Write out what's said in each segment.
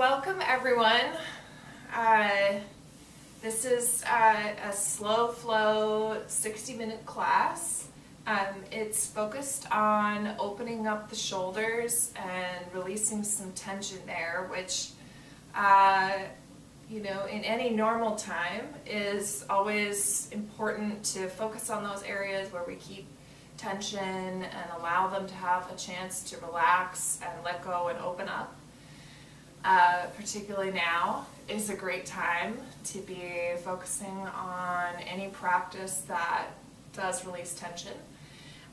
Welcome everyone. Uh, this is uh, a slow flow 60 minute class. Um, it's focused on opening up the shoulders and releasing some tension there, which, uh, you know, in any normal time is always important to focus on those areas where we keep tension and allow them to have a chance to relax and let go and open up. Uh, particularly now is a great time to be focusing on any practice that does release tension.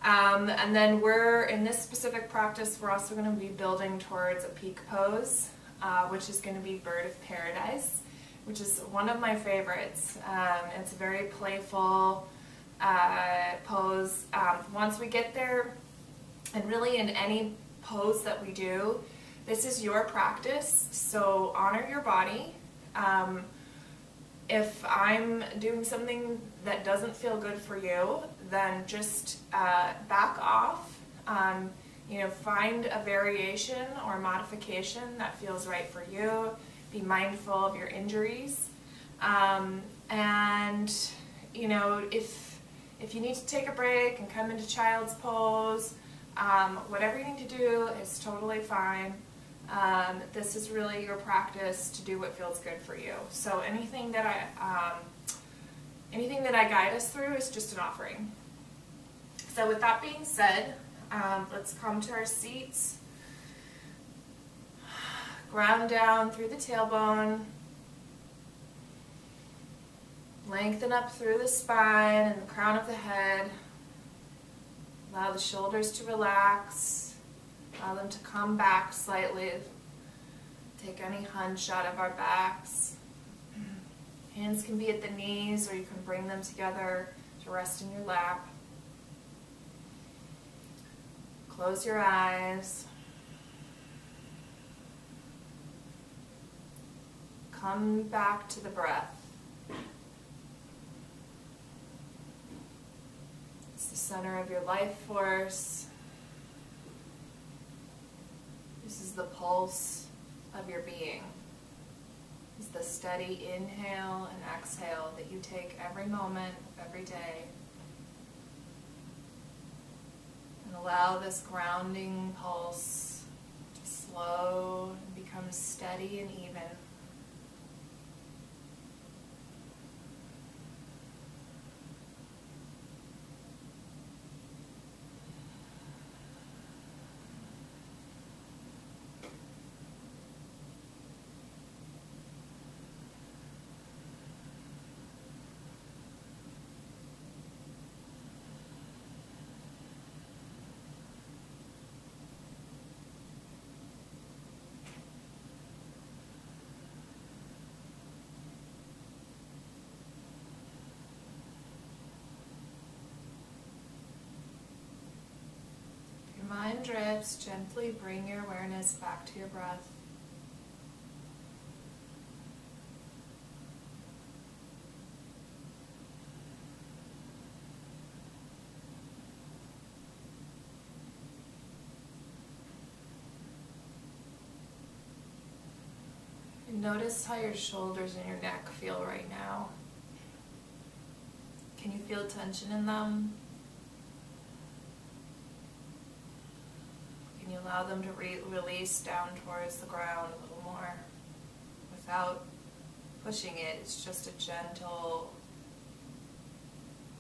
Um, and then we're, in this specific practice, we're also going to be building towards a peak pose, uh, which is going to be Bird of Paradise, which is one of my favorites. Um, it's a very playful uh, pose. Um, once we get there, and really in any pose that we do, this is your practice, so honor your body. Um, if I'm doing something that doesn't feel good for you, then just uh, back off. Um, you know, find a variation or modification that feels right for you. Be mindful of your injuries. Um, and, you know, if, if you need to take a break and come into child's pose, um, whatever you need to do is totally fine. Um, this is really your practice to do what feels good for you. So anything that I um, anything that I guide us through is just an offering. So with that being said, um, let's come to our seats. Ground down through the tailbone. Lengthen up through the spine and the crown of the head. Allow the shoulders to relax. Allow them to come back slightly. Take any hunch out of our backs. Hands can be at the knees or you can bring them together to rest in your lap. Close your eyes. Come back to the breath. It's the center of your life force. This is the pulse of your being. It's the steady inhale and exhale that you take every moment, every day. And allow this grounding pulse to slow and become steady and even. Mind drifts, gently bring your awareness back to your breath. Notice how your shoulders and your neck feel right now. Can you feel tension in them? Can you allow them to re release down towards the ground a little more without pushing it? It's just a gentle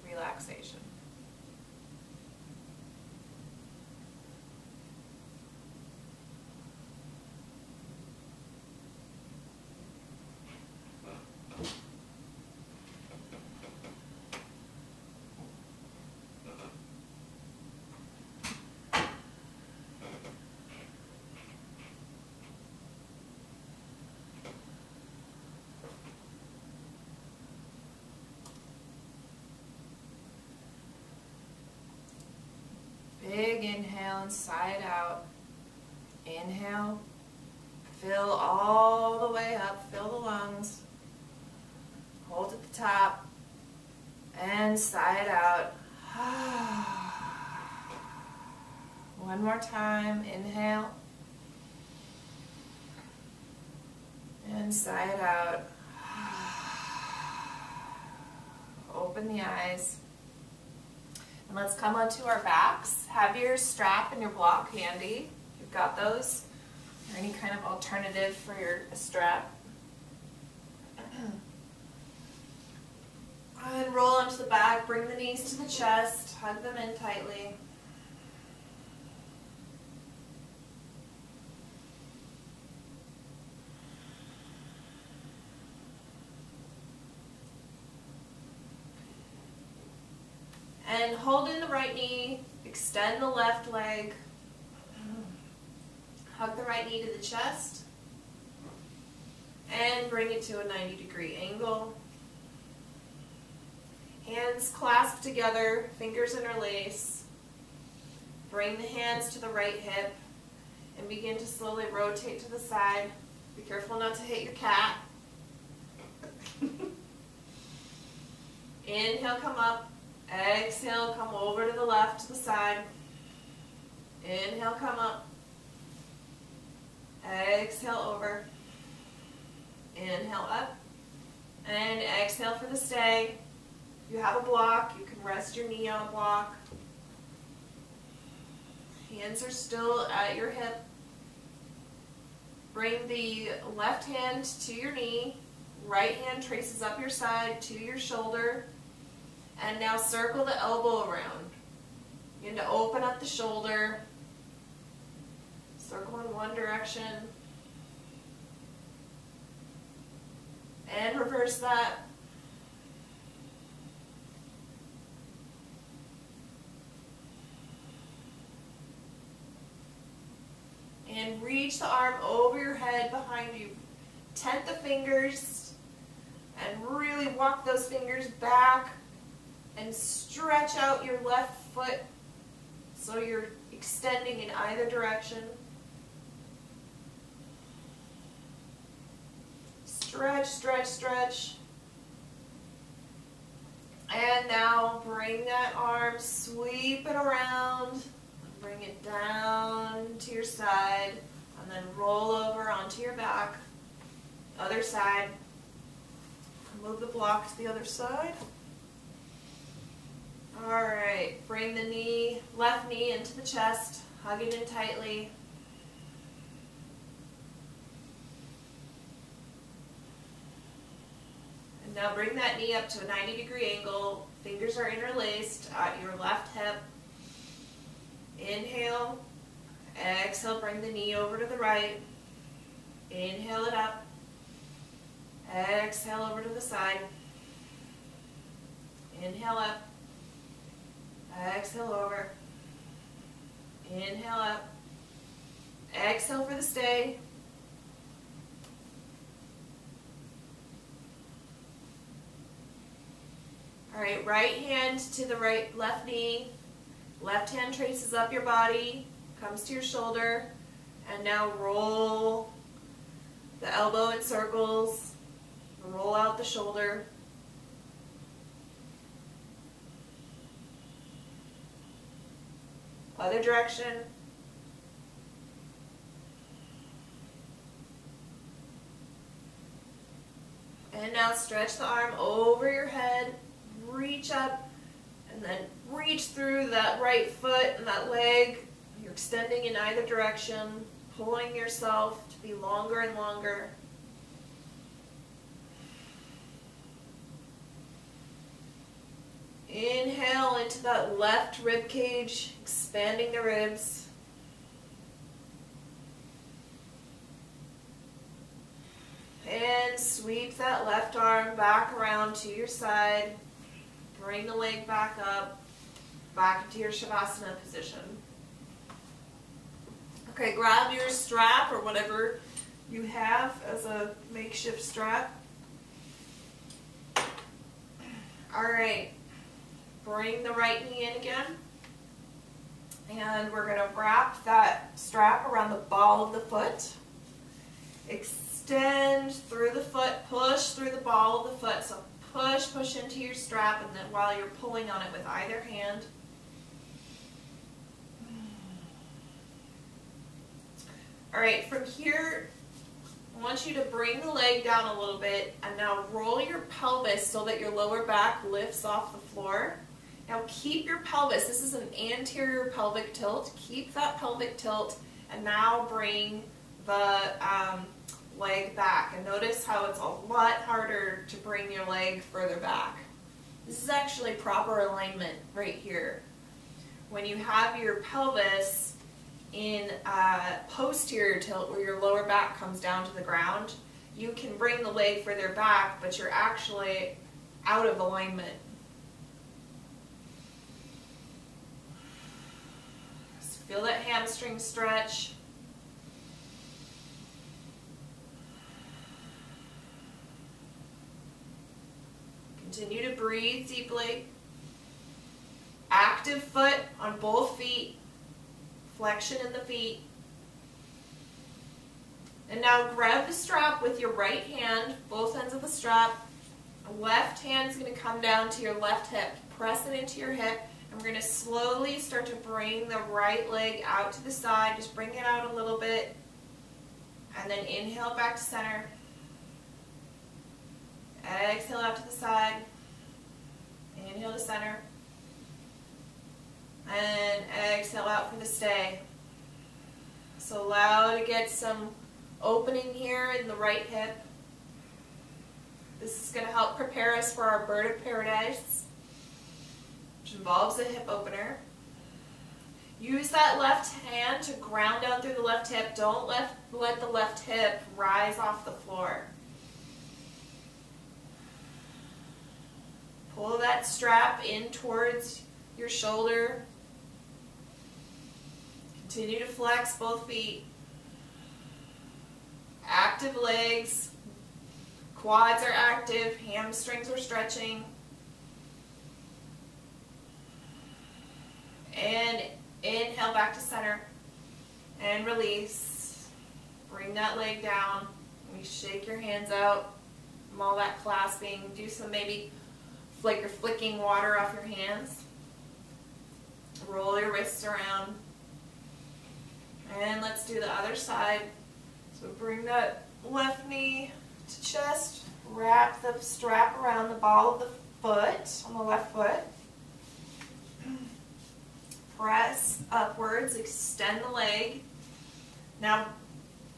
relaxation. Big inhale and side out. Inhale. Fill all the way up. Fill the lungs. Hold at the top. And side out. One more time. Inhale. and sigh it out. Open the eyes. And let's come onto our backs. Have your strap and your block handy. You've got those. Or any kind of alternative for your strap. and roll onto the back. Bring the knees to the chest. Hug them in tightly. And hold in the right knee, extend the left leg, hug the right knee to the chest, and bring it to a 90 degree angle. Hands clasped together, fingers interlace. Bring the hands to the right hip and begin to slowly rotate to the side. Be careful not to hit your cat. Inhale, come up. Exhale, come over to the left, to the side. Inhale, come up. Exhale over. Inhale up. And exhale for the stay. If you have a block, you can rest your knee on a block. Hands are still at your hip. Bring the left hand to your knee. Right hand traces up your side to your shoulder. And now circle the elbow around. Begin to open up the shoulder. Circle in one direction. And reverse that. And reach the arm over your head behind you. Tent the fingers and really walk those fingers back and stretch out your left foot so you're extending in either direction. Stretch, stretch, stretch. And now bring that arm, sweep it around, bring it down to your side, and then roll over onto your back. Other side. Move the block to the other side. All right, bring the knee, left knee into the chest, hug it in tightly. And now bring that knee up to a 90 degree angle. Fingers are interlaced at your left hip. Inhale, exhale, bring the knee over to the right. Inhale it up. Exhale over to the side. Inhale up. Exhale over. Inhale up. Exhale for the stay. All right, right hand to the right left knee. Left hand traces up your body, comes to your shoulder, and now roll the elbow in circles. Roll out the shoulder. Other direction. And now stretch the arm over your head, reach up, and then reach through that right foot and that leg. You're extending in either direction, pulling yourself to be longer and longer. Inhale into that left rib cage, expanding the ribs. And sweep that left arm back around to your side. Bring the leg back up, back into your Shavasana position. Okay, grab your strap or whatever you have as a makeshift strap. All right, bring the right knee in again. And we're going to wrap that strap around the ball of the foot. Extend through the foot, push through the ball of the foot. So push, push into your strap, and then while you're pulling on it with either hand. All right, from here, I want you to bring the leg down a little bit and now roll your pelvis so that your lower back lifts off the floor. Now keep your pelvis, this is an anterior pelvic tilt, keep that pelvic tilt and now bring the um, leg back. And notice how it's a lot harder to bring your leg further back. This is actually proper alignment right here. When you have your pelvis in a posterior tilt where your lower back comes down to the ground, you can bring the leg further back, but you're actually out of alignment. Feel that hamstring stretch. Continue to breathe deeply. Active foot on both feet. Flexion in the feet. And now grab the strap with your right hand, both ends of the strap. Left hand is going to come down to your left hip. Press it into your hip. We're going to slowly start to bring the right leg out to the side. Just bring it out a little bit. And then inhale back to center. Exhale out to the side. Inhale to center. And exhale out for the stay. So allow to get some opening here in the right hip. This is going to help prepare us for our bird of paradise, which involves a hip opener. Use that left hand to ground down through the left hip. Don't let, let the left hip rise off the floor. Pull that strap in towards your shoulder. Continue to flex both feet. Active legs. Quads are active. Hamstrings are stretching. And inhale back to center. And release. Bring that leg down. You shake your hands out from all that clasping. Do some maybe like flicking water off your hands. Roll your wrists around. And let's do the other side. So bring that left knee to chest. Wrap the strap around the ball of the foot, on the left foot. Press upwards, extend the leg. Now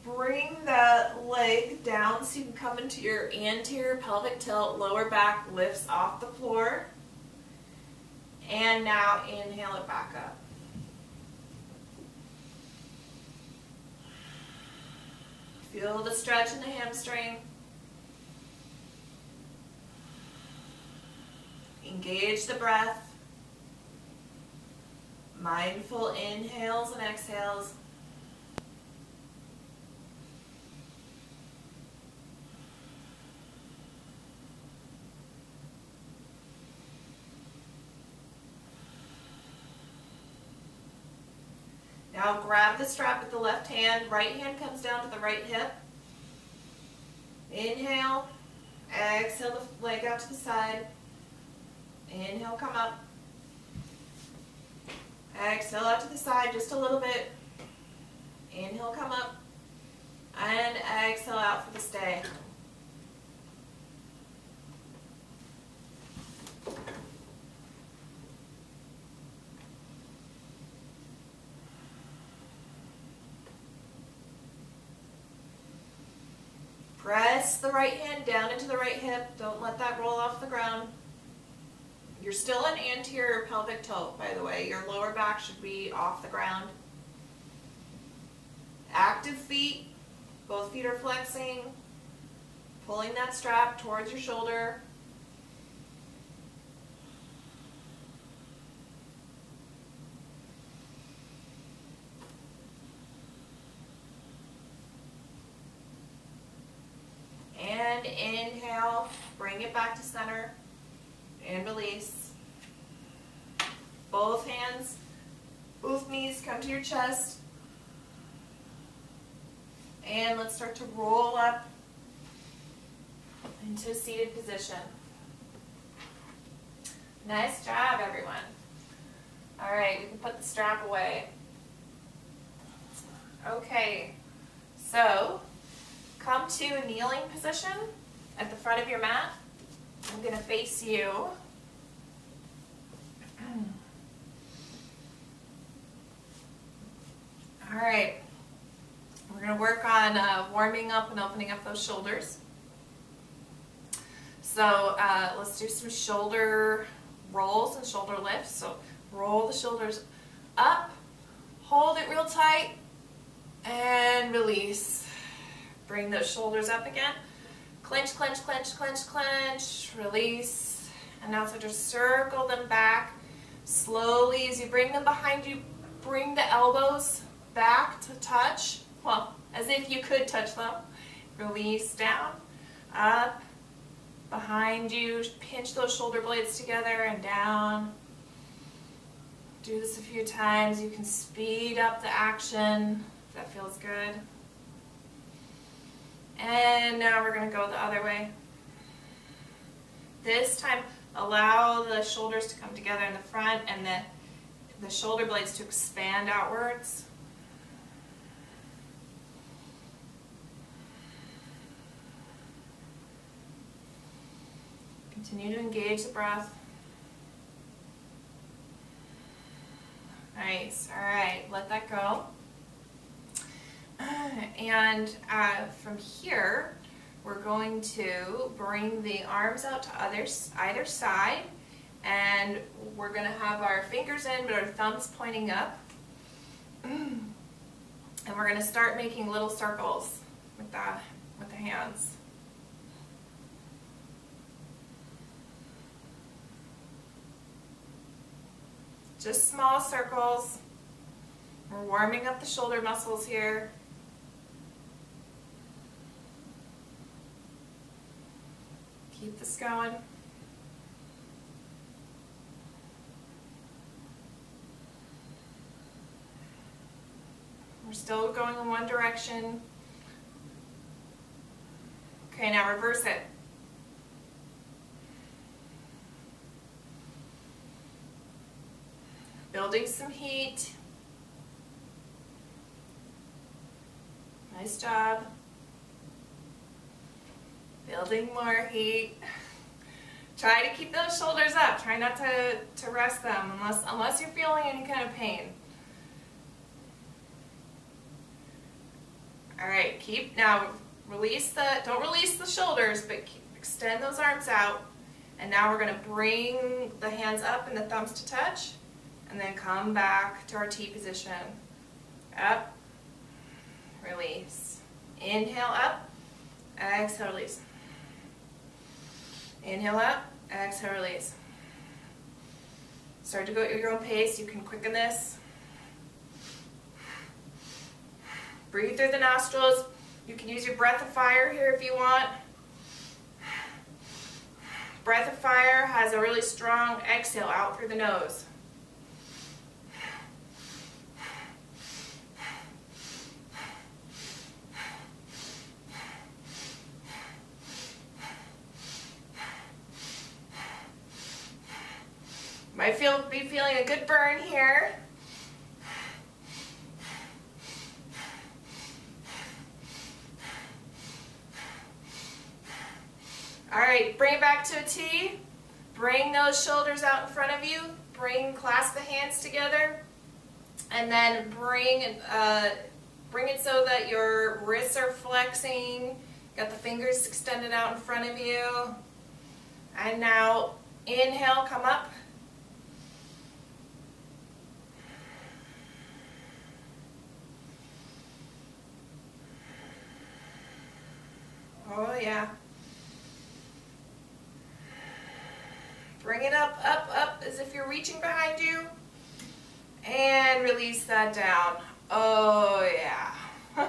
bring that leg down so you can come into your anterior pelvic tilt, lower back lifts off the floor. And now inhale it back up. Feel the stretch in the hamstring. Engage the breath. Mindful inhales and exhales. Now grab the strap with the left hand, right hand comes down to the right hip. Inhale, exhale the leg out to the side. Inhale, come up. Exhale out to the side just a little bit. Inhale, come up. And exhale out for the stay. Press the right hand down into the right hip. Don't let that roll off the ground. You're still in anterior pelvic tilt, by the way. Your lower back should be off the ground. Active feet. Both feet are flexing. Pulling that strap towards your shoulder. And inhale, bring it back to center and release. Both hands, both knees come to your chest. And let's start to roll up into a seated position. Nice job, everyone. All right, we can put the strap away. Okay, so come to a kneeling position at the front of your mat. I'm going to face you. All right. We're going to work on uh, warming up and opening up those shoulders. So uh, let's do some shoulder rolls and shoulder lifts. So roll the shoulders up, hold it real tight, and release. Bring those shoulders up again. Clench, clench, clench, clench, clench, release. And now so just circle them back slowly as you bring them behind you. Bring the elbows back to touch. Well, as if you could touch them. Release down, up, behind you. Pinch those shoulder blades together and down. Do this a few times. You can speed up the action if that feels good. And now we're going to go the other way. This time, allow the shoulders to come together in the front and the, the shoulder blades to expand outwards. Continue to engage the breath. Nice. All right, let that go. And uh, from here, we're going to bring the arms out to others, either side, and we're going to have our fingers in, but our thumbs pointing up. And we're going to start making little circles with the, with the hands. Just small circles. We're warming up the shoulder muscles here. Keep this going. We're still going in one direction. Okay, now reverse it. Building some heat. Nice job. Building more heat. Try to keep those shoulders up. Try not to, to rest them unless, unless you're feeling any kind of pain. All right, keep, now release the, don't release the shoulders, but keep, extend those arms out. And now we're gonna bring the hands up and the thumbs to touch, and then come back to our T position. Up, release. Inhale up, exhale, release. Inhale up, exhale, release. Start to go at your own pace. You can quicken this. Breathe through the nostrils. You can use your breath of fire here if you want. Breath of fire has a really strong exhale out through the nose. Might feel be feeling a good burn here. All right, bring it back to a T. Bring those shoulders out in front of you. Bring, clasp the hands together. And then bring, uh, bring it so that your wrists are flexing. Got the fingers extended out in front of you. And now inhale, come up. Oh yeah. Bring it up, up, up as if you're reaching behind you. And release that down. Oh yeah.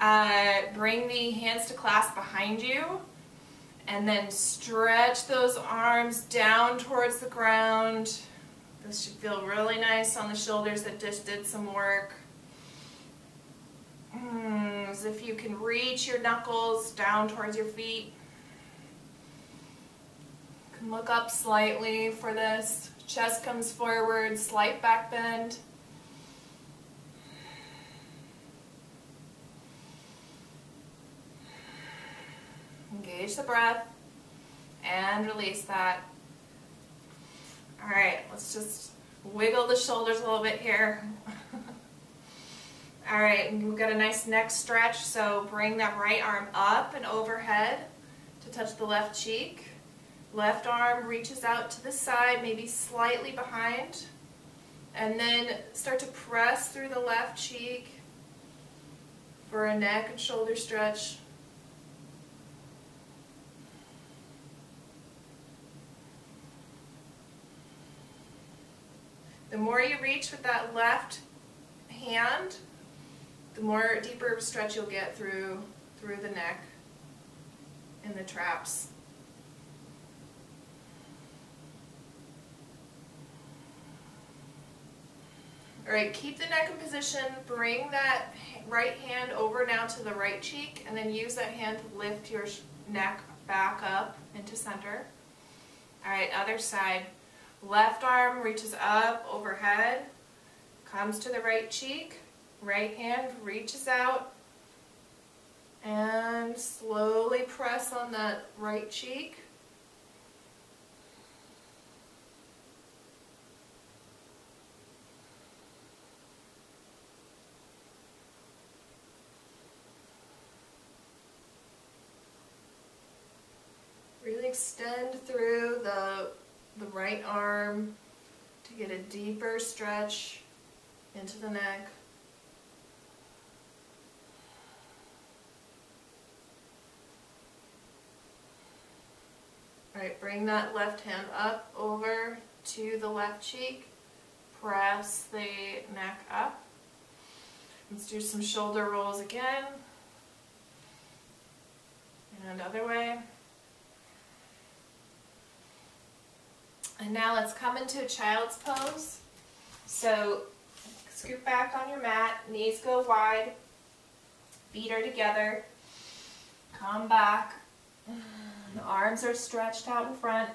uh, bring the hands to clasp behind you. And then stretch those arms down towards the ground. This should feel really nice on the shoulders that just did some work. Mm, as if you can reach your knuckles down towards your feet. You can look up slightly for this. Chest comes forward, slight back bend. Engage the breath and release that. All right, let's just wiggle the shoulders a little bit here. All right, we've got a nice neck stretch, so bring that right arm up and overhead to touch the left cheek. Left arm reaches out to the side, maybe slightly behind. And then start to press through the left cheek for a neck and shoulder stretch. The more you reach with that left hand, the more deeper stretch you'll get through through the neck and the traps. All right, keep the neck in position. Bring that right hand over now to the right cheek and then use that hand to lift your neck back up into center. All right, other side. Left arm reaches up overhead, comes to the right cheek. Right hand reaches out and slowly press on that right cheek. Really extend through the, the right arm to get a deeper stretch into the neck. All right, bring that left hand up over to the left cheek. Press the neck up. Let's do some shoulder rolls again. And other way. And now let's come into a child's pose. So scoop back on your mat, knees go wide, feet are together. Come back. The arms are stretched out in front.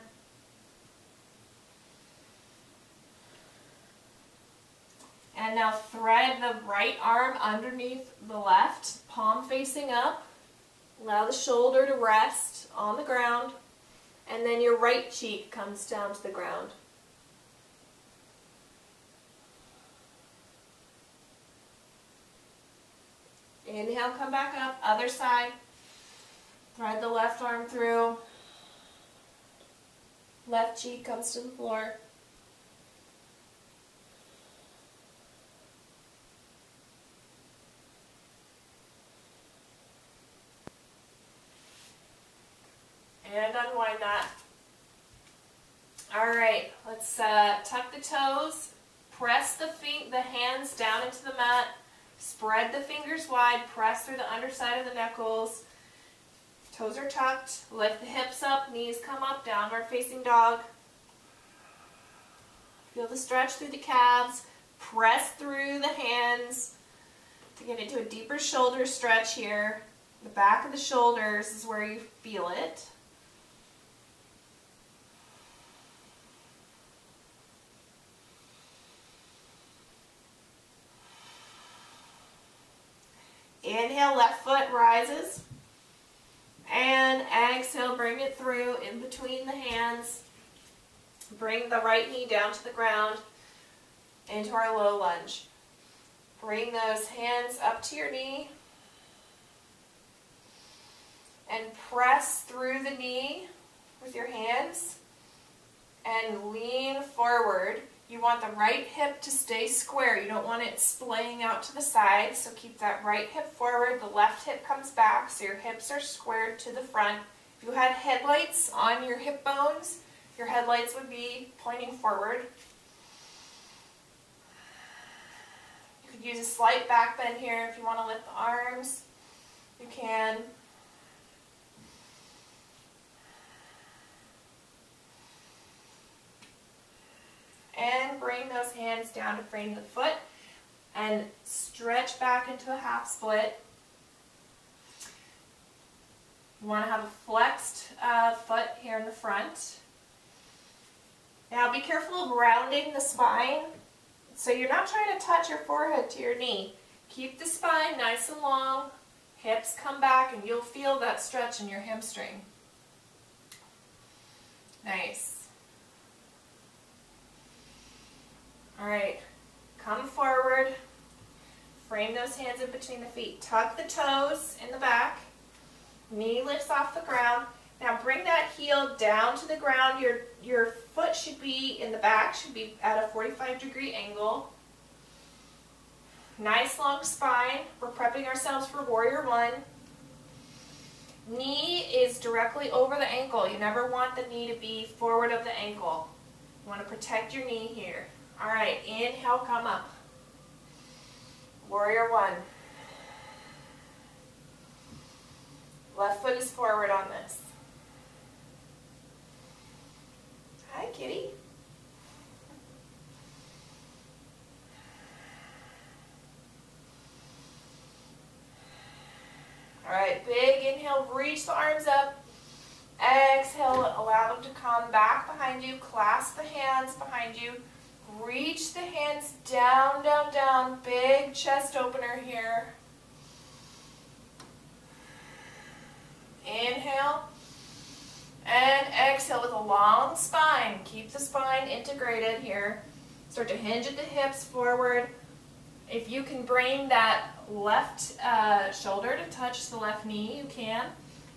And now thread the right arm underneath the left, palm facing up. Allow the shoulder to rest on the ground. And then your right cheek comes down to the ground. Inhale, come back up. Other side. Thread the left arm through. Left cheek comes to the floor. And unwind that. All right, let's uh, tuck the toes, press the feet, the hands down into the mat, spread the fingers wide, press through the underside of the knuckles, Toes are tucked. Lift the hips up, knees come up, downward facing dog. Feel the stretch through the calves. Press through the hands to get into a deeper shoulder stretch here. The back of the shoulders is where you feel it. Inhale, left foot rises. And exhale, bring it through in between the hands. Bring the right knee down to the ground into our low lunge. Bring those hands up to your knee. And press through the knee with your hands. And lean forward you want the right hip to stay square. You don't want it splaying out to the side, so keep that right hip forward. The left hip comes back, so your hips are squared to the front. If you had headlights on your hip bones, your headlights would be pointing forward. You could use a slight back bend here if you want to lift the arms. You can. And bring those hands down to frame the foot and stretch back into a half split. You want to have a flexed uh, foot here in the front. Now be careful of rounding the spine. So you're not trying to touch your forehead to your knee. Keep the spine nice and long. Hips come back and you'll feel that stretch in your hamstring. Nice. All right, come forward. Frame those hands in between the feet. Tuck the toes in the back. Knee lifts off the ground. Now bring that heel down to the ground. Your, your foot should be in the back, should be at a 45 degree angle. Nice long spine. We're prepping ourselves for warrior one. Knee is directly over the ankle. You never want the knee to be forward of the ankle. You want to protect your knee here. All right, inhale, come up. Warrior one. Left foot is forward on this. Hi, kitty. All right, big inhale, reach the arms up. Exhale, allow them to come back behind you. Clasp the hands behind you. Reach the hands down, down, down. Big chest opener here. Inhale. And exhale with a long spine. Keep the spine integrated here. Start to hinge at the hips forward. If you can bring that left uh, shoulder to touch the left knee, you can.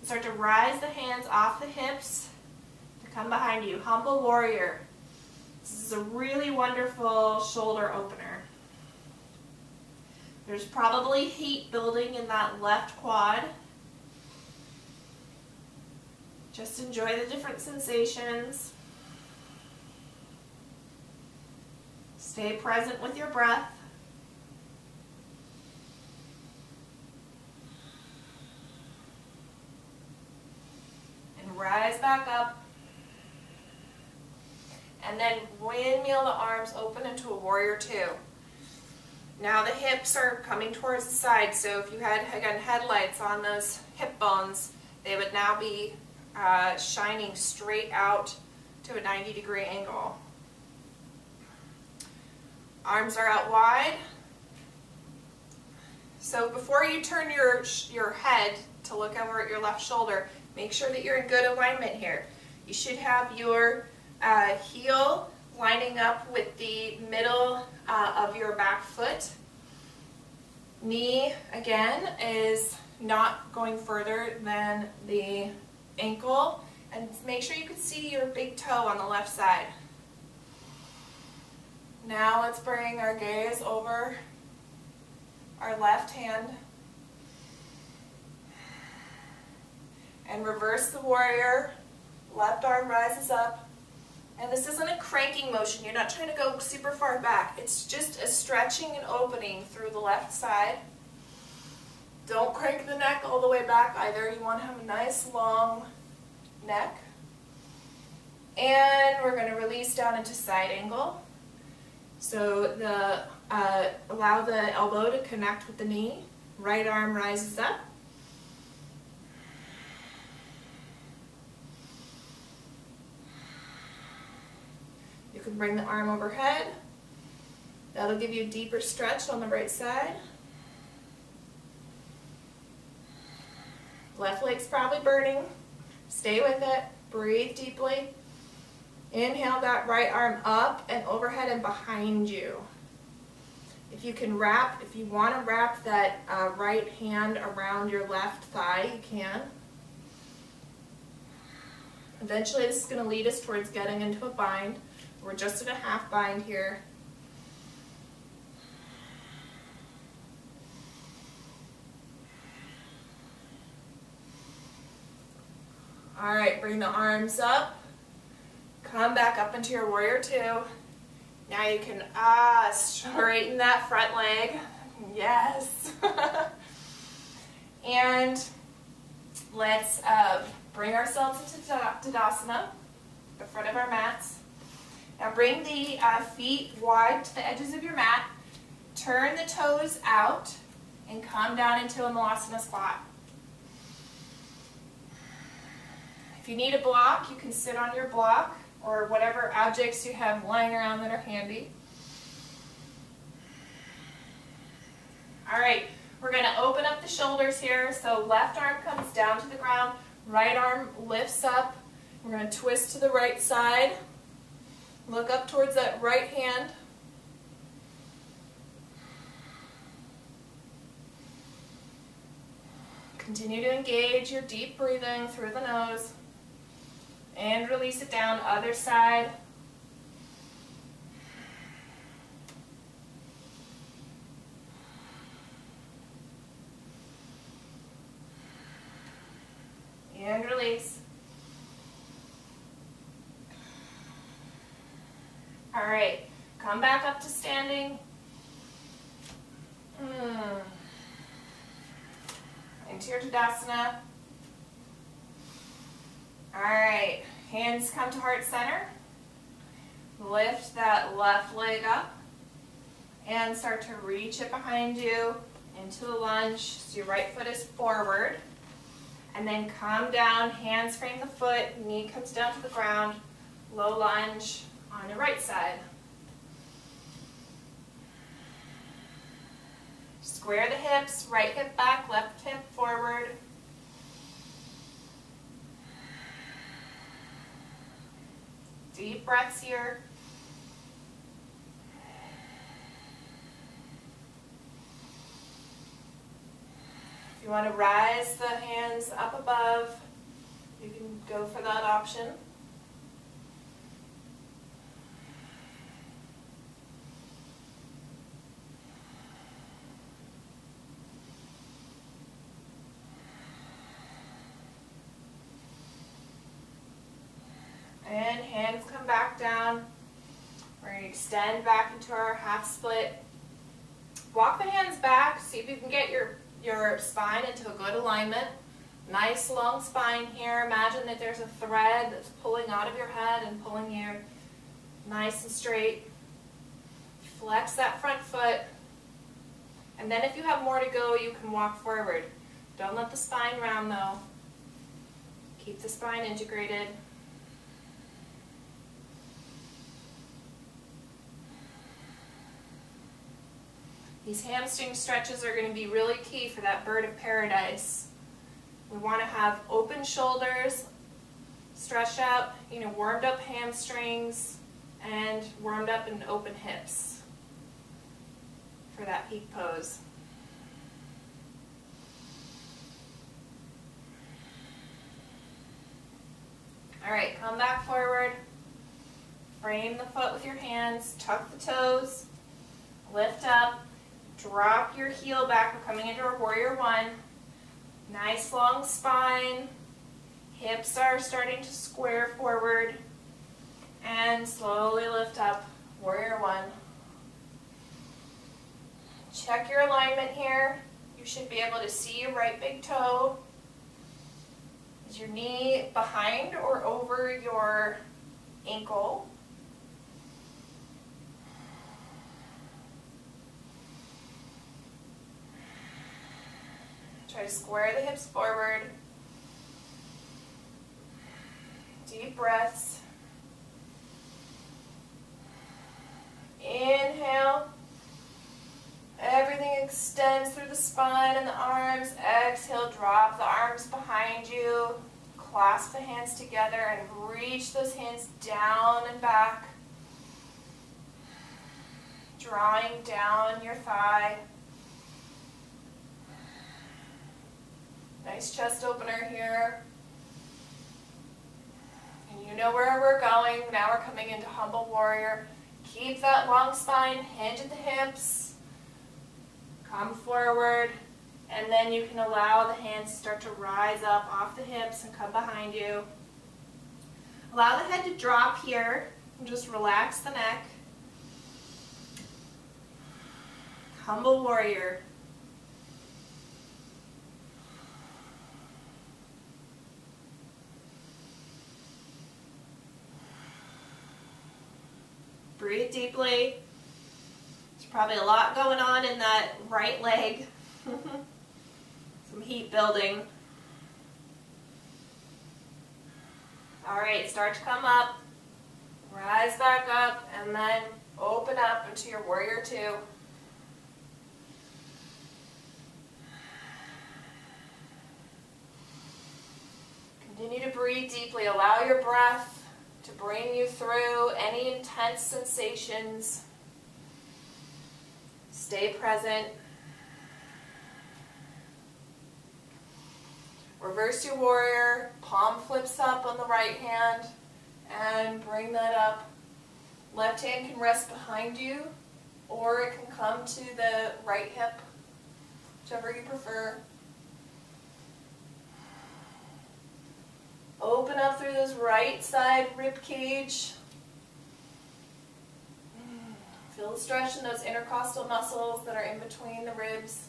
Start to rise the hands off the hips to come behind you. Humble warrior. This is a really wonderful shoulder opener. There's probably heat building in that left quad. Just enjoy the different sensations. Stay present with your breath. And rise back up. And then windmill the arms open into a warrior two. Now the hips are coming towards the side, so if you had, again, headlights on those hip bones, they would now be uh, shining straight out to a 90 degree angle. Arms are out wide. So before you turn your, your head to look over at your left shoulder, make sure that you're in good alignment here. You should have your uh, heel lining up with the middle uh, of your back foot. Knee, again, is not going further than the ankle. And make sure you can see your big toe on the left side. Now let's bring our gaze over our left hand and reverse the warrior. Left arm rises up. And this isn't a cranking motion. You're not trying to go super far back. It's just a stretching and opening through the left side. Don't crank the neck all the way back either. You want to have a nice long neck. And we're going to release down into side angle. So the uh, allow the elbow to connect with the knee. Right arm rises up. Can bring the arm overhead. That'll give you a deeper stretch on the right side. Left leg's probably burning. Stay with it. Breathe deeply. Inhale that right arm up and overhead and behind you. If you can wrap, if you want to wrap that uh, right hand around your left thigh, you can. Eventually this is going to lead us towards getting into a bind. We're just in a half bind here. All right, bring the arms up. Come back up into your warrior two. Now you can ah straighten that front leg. Yes. and let's uh, bring ourselves into Tadasana, the front of our mats. Now bring the uh, feet wide to the edges of your mat. Turn the toes out and come down into a Malasana squat. If you need a block, you can sit on your block or whatever objects you have lying around that are handy. All right, We're gonna open up the shoulders here. So left arm comes down to the ground, right arm lifts up. We're gonna twist to the right side. Look up towards that right hand. Continue to engage your deep breathing through the nose. And release it down, other side. And release. All right, come back up to standing. Hmm. Into your Tadasana. All right, hands come to heart center. Lift that left leg up and start to reach it behind you into the lunge. So your right foot is forward. And then come down, hands frame the foot, knee comes down to the ground, low lunge on the right side. Square the hips, right hip back, left hip forward. Deep breaths here. You want to rise the hands up above, you can go for that option. And hands come back down. We're going to extend back into our half split. Walk the hands back. See if you can get your, your spine into a good alignment. Nice long spine here. Imagine that there's a thread that's pulling out of your head and pulling you nice and straight. Flex that front foot. And then if you have more to go, you can walk forward. Don't let the spine round though. Keep the spine integrated. These hamstring stretches are going to be really key for that bird of paradise. We want to have open shoulders, stretched out, you know, warmed up hamstrings, and warmed up and open hips for that peak pose. All right, come back forward. Frame the foot with your hands, tuck the toes, lift up, Drop your heel back. We're coming into our warrior one. Nice long spine. Hips are starting to square forward. And slowly lift up, warrior one. Check your alignment here. You should be able to see your right big toe. Is your knee behind or over your ankle? Try to square the hips forward. Deep breaths. Inhale. Everything extends through the spine and the arms. Exhale, drop the arms behind you. Clasp the hands together and reach those hands down and back. Drawing down your thigh. Nice chest opener here. And you know where we're going. Now we're coming into humble warrior. Keep that long spine, hinge at the hips. Come forward. And then you can allow the hands to start to rise up off the hips and come behind you. Allow the head to drop here. And just relax the neck. Humble warrior. Breathe deeply. There's probably a lot going on in that right leg. Some heat building. All right, start to come up, rise back up, and then open up into your warrior two. Continue to breathe deeply. Allow your breath to bring you through any intense sensations. Stay present. Reverse your warrior, palm flips up on the right hand, and bring that up. Left hand can rest behind you, or it can come to the right hip, whichever you prefer. Open up through this right side rib cage. Feel the stretch in those intercostal muscles that are in between the ribs.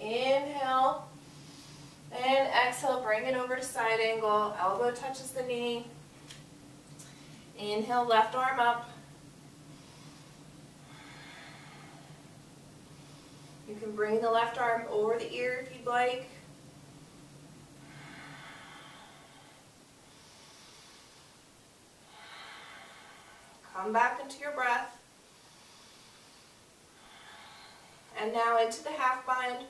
Inhale. And exhale, bring it over to side angle. Elbow touches the knee. Inhale, left arm up. You can bring the left arm over the ear if you'd like. Come back into your breath. And now into the half bind.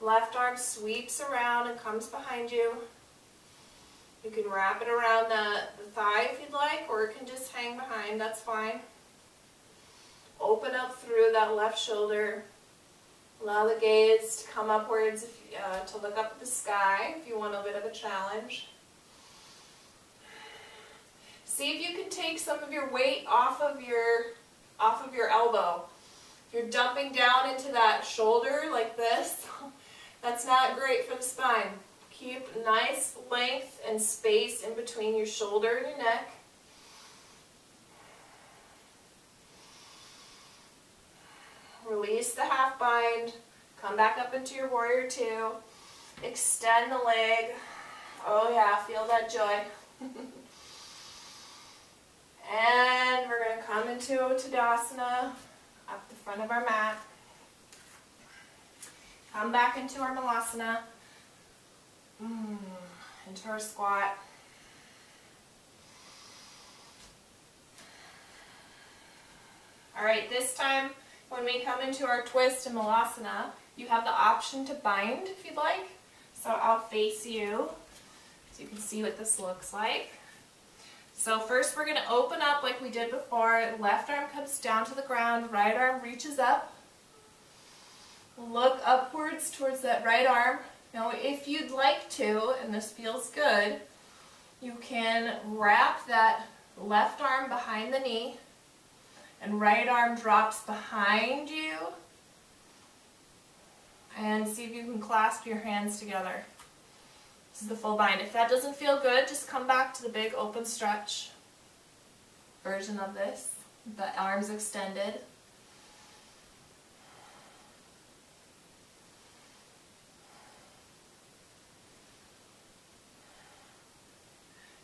Left arm sweeps around and comes behind you. You can wrap it around the, the thigh if you'd like, or it can just hang behind, that's fine. Open up through that left shoulder. Allow the gaze to come upwards, if, uh, to look up at the sky if you want a bit of a challenge. See if you can take some of your weight off of your, off of your elbow. You're dumping down into that shoulder like this, that's not great for the spine. Keep nice length and space in between your shoulder and your neck. Release the half bind. Come back up into your warrior two. Extend the leg. Oh yeah, feel that joy. and we're going to come into Tadasana up the front of our mat. Come back into our Malasana. Mm, into our squat. All right, this time when we come into our twist and Malasana, you have the option to bind if you'd like. So I'll face you so you can see what this looks like. So first we're going to open up like we did before. Left arm comes down to the ground, right arm reaches up. Look upwards towards that right arm. Now if you'd like to, and this feels good, you can wrap that left arm behind the knee and right arm drops behind you and see if you can clasp your hands together. This is the full bind. If that doesn't feel good, just come back to the big open stretch version of this. The arms extended.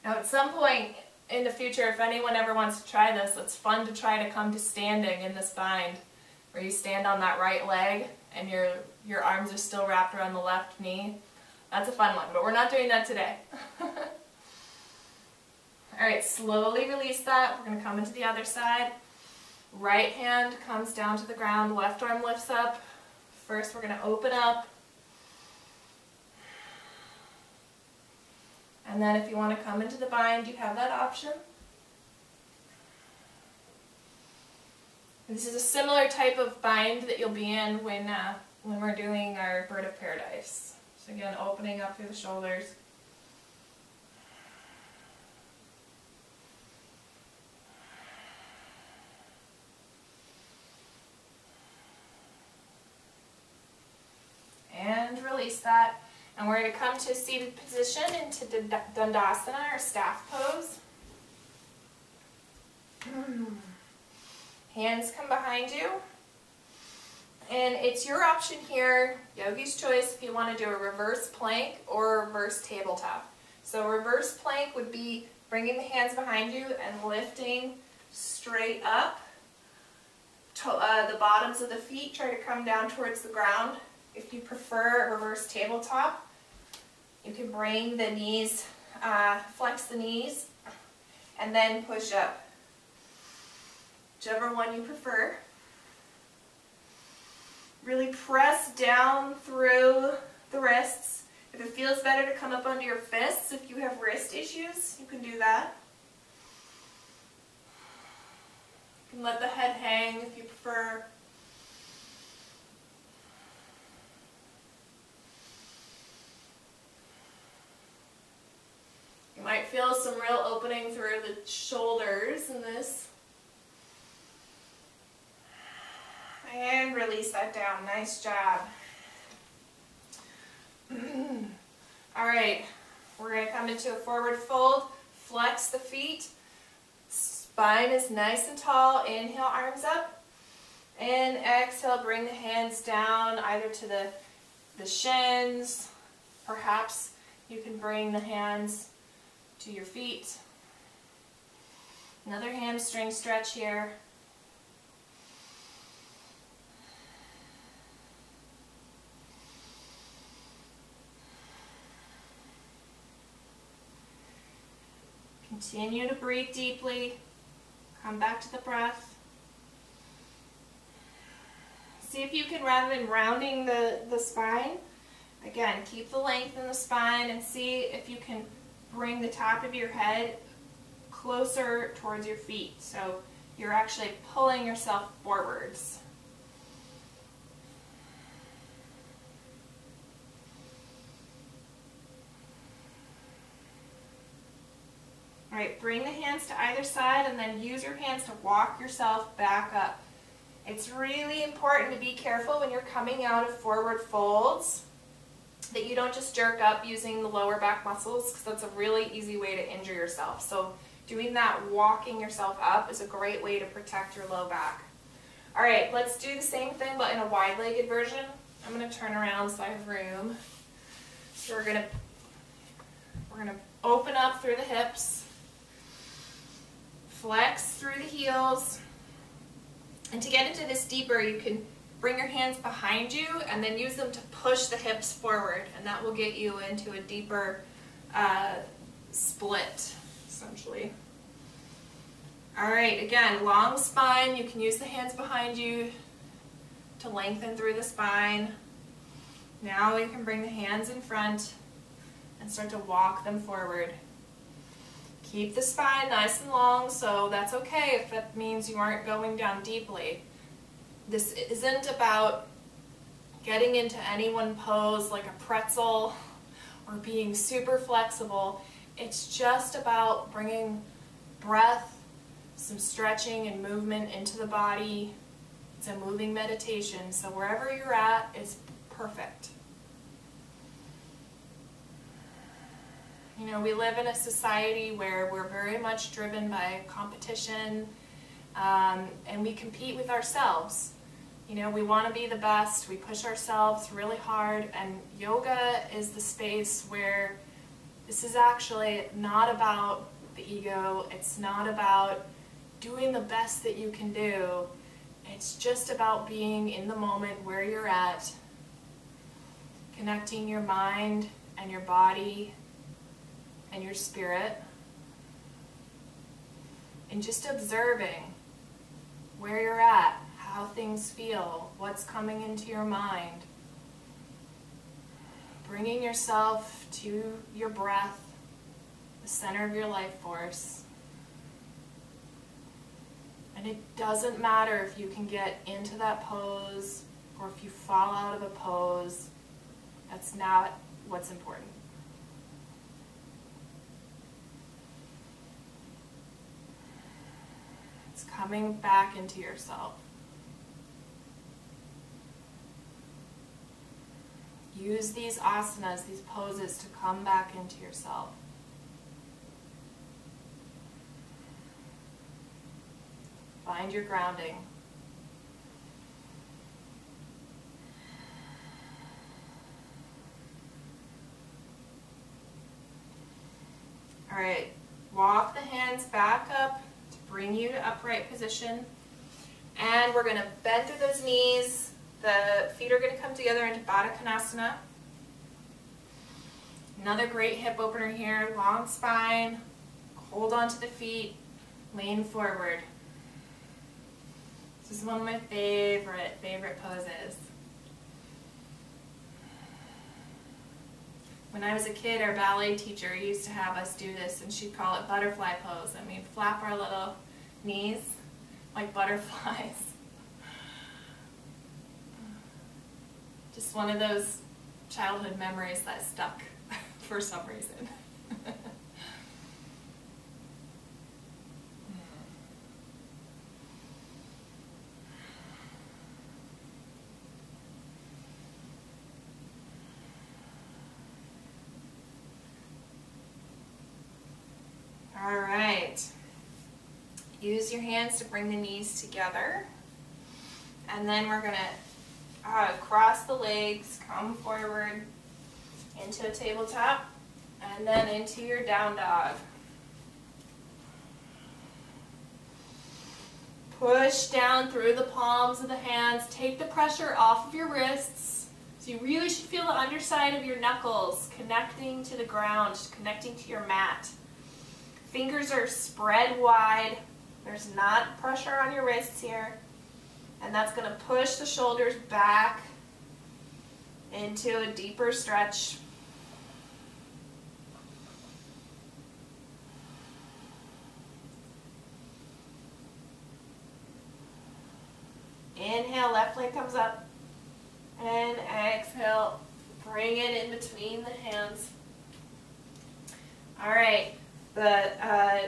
Now at some point in the future, if anyone ever wants to try this, it's fun to try to come to standing in this bind, where you stand on that right leg and your, your arms are still wrapped around the left knee. That's a fun one, but we're not doing that today. Alright, slowly release that. We're going to come into the other side. Right hand comes down to the ground, left arm lifts up. First we're going to open up And then if you want to come into the bind, you have that option. This is a similar type of bind that you'll be in when, uh, when we're doing our bird of paradise. Again, opening up through the shoulders. And release that. And we're going to come to seated position into Dandasana or staff pose. Hands come behind you. And it's your option here, yogi's choice, if you want to do a reverse plank or reverse tabletop. So reverse plank would be bringing the hands behind you and lifting straight up. To, uh, the bottoms of the feet try to come down towards the ground. If you prefer reverse tabletop, you can bring the knees, uh, flex the knees, and then push up. Whichever one you prefer. Really press down through the wrists. If it feels better to come up onto your fists, if you have wrist issues, you can do that. You can let the head hang if you prefer. You might feel some real opening through the shoulders in this. And release that down. Nice job. All right, we're going to come into a forward fold. Flex the feet. Spine is nice and tall. Inhale, arms up. And exhale, bring the hands down either to the, the shins. Perhaps you can bring the hands to your feet. Another hamstring stretch here. Continue to breathe deeply. Come back to the breath. See if you can, rather than rounding the, the spine, again, keep the length in the spine and see if you can bring the top of your head closer towards your feet. So you're actually pulling yourself forwards. All right, bring the hands to either side and then use your hands to walk yourself back up. It's really important to be careful when you're coming out of forward folds that you don't just jerk up using the lower back muscles because that's a really easy way to injure yourself. So doing that walking yourself up is a great way to protect your low back. All right, let's do the same thing but in a wide-legged version. I'm going to turn around so I have room. So we're going to we're going to open up through the hips. Flex through the heels. And to get into this deeper, you can bring your hands behind you and then use them to push the hips forward. And that will get you into a deeper uh, split, essentially. All right, again, long spine. You can use the hands behind you to lengthen through the spine. Now we can bring the hands in front and start to walk them forward. Keep the spine nice and long, so that's okay if that means you aren't going down deeply. This isn't about getting into any one pose like a pretzel or being super flexible. It's just about bringing breath, some stretching and movement into the body. It's a moving meditation, so wherever you're at is perfect. You know, we live in a society where we're very much driven by competition um, and we compete with ourselves. You know, we want to be the best, we push ourselves really hard, and yoga is the space where this is actually not about the ego, it's not about doing the best that you can do, it's just about being in the moment where you're at, connecting your mind and your body and your spirit and just observing where you're at, how things feel, what's coming into your mind. Bringing yourself to your breath, the center of your life force. And it doesn't matter if you can get into that pose or if you fall out of a pose. That's not what's important. Coming back into yourself. Use these asanas, these poses to come back into yourself. Find your grounding. All right, walk the hands back up bring you to upright position. And we're going to bend through those knees. The feet are going to come together into Baddha Konasana. Another great hip opener here. Long spine. Hold on to the feet. Lean forward. This is one of my favorite, favorite poses. When I was a kid, our ballet teacher used to have us do this, and she'd call it butterfly pose. And we'd flap our little knees like butterflies. Just one of those childhood memories that stuck for some reason. All right. Use your hands to bring the knees together. And then we're going to uh, cross the legs, come forward into a tabletop, and then into your down dog. Push down through the palms of the hands. Take the pressure off of your wrists. So you really should feel the underside of your knuckles connecting to the ground, connecting to your mat. Fingers are spread wide. There's not pressure on your wrists here. And that's going to push the shoulders back into a deeper stretch. Inhale, left leg comes up. And exhale, bring it in between the hands. All right, the uh,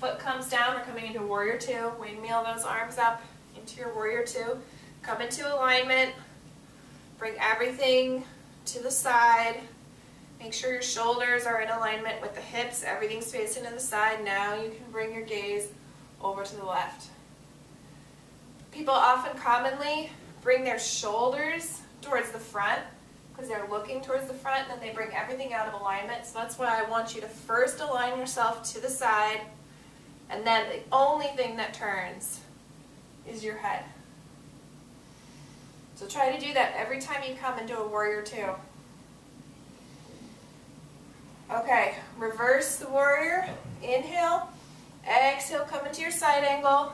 foot comes down, we're coming into warrior two. Windmill those arms up into your warrior two. Come into alignment. Bring everything to the side. Make sure your shoulders are in alignment with the hips. Everything's facing to the side. Now you can bring your gaze over to the left. People often commonly bring their shoulders towards the front because they're looking towards the front and then they bring everything out of alignment. So that's why I want you to first align yourself to the side and then the only thing that turns is your head. So try to do that every time you come into a warrior two. Okay, reverse the warrior. Inhale. Exhale, come into your side angle.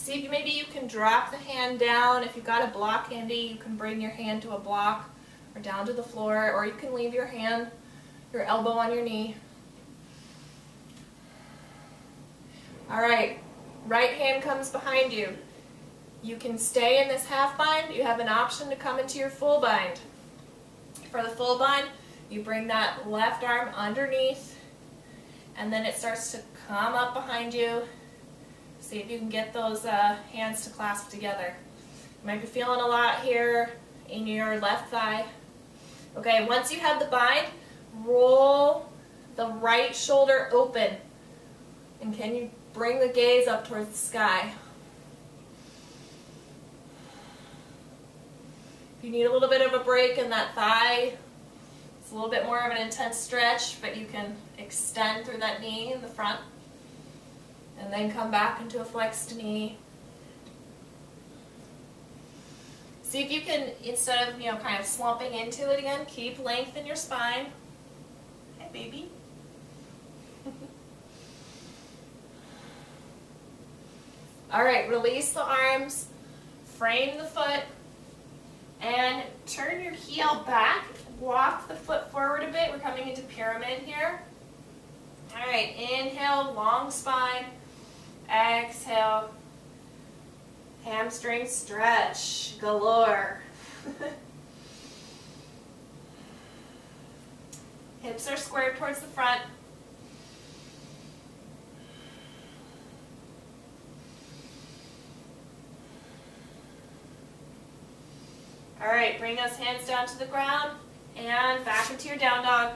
See if maybe you can drop the hand down. If you've got a block handy, you can bring your hand to a block or down to the floor, or you can leave your hand, your elbow on your knee. All right, right hand comes behind you. You can stay in this half bind. You have an option to come into your full bind. For the full bind, you bring that left arm underneath, and then it starts to come up behind you. See if you can get those uh, hands to clasp together. You might be feeling a lot here in your left thigh. Okay, once you have the bind, roll the right shoulder open. And can you bring the gaze up towards the sky? If you need a little bit of a break in that thigh, it's a little bit more of an intense stretch, but you can extend through that knee in the front. And then come back into a flexed knee. See if you can, instead of, you know, kind of slumping into it again, keep length in your spine. Hey, baby. All right, release the arms, frame the foot, and turn your heel back. Walk the foot forward a bit. We're coming into pyramid here. All right, inhale, long spine. Exhale, hamstring stretch galore. Hips are squared towards the front. All right, bring those hands down to the ground and back into your down dog.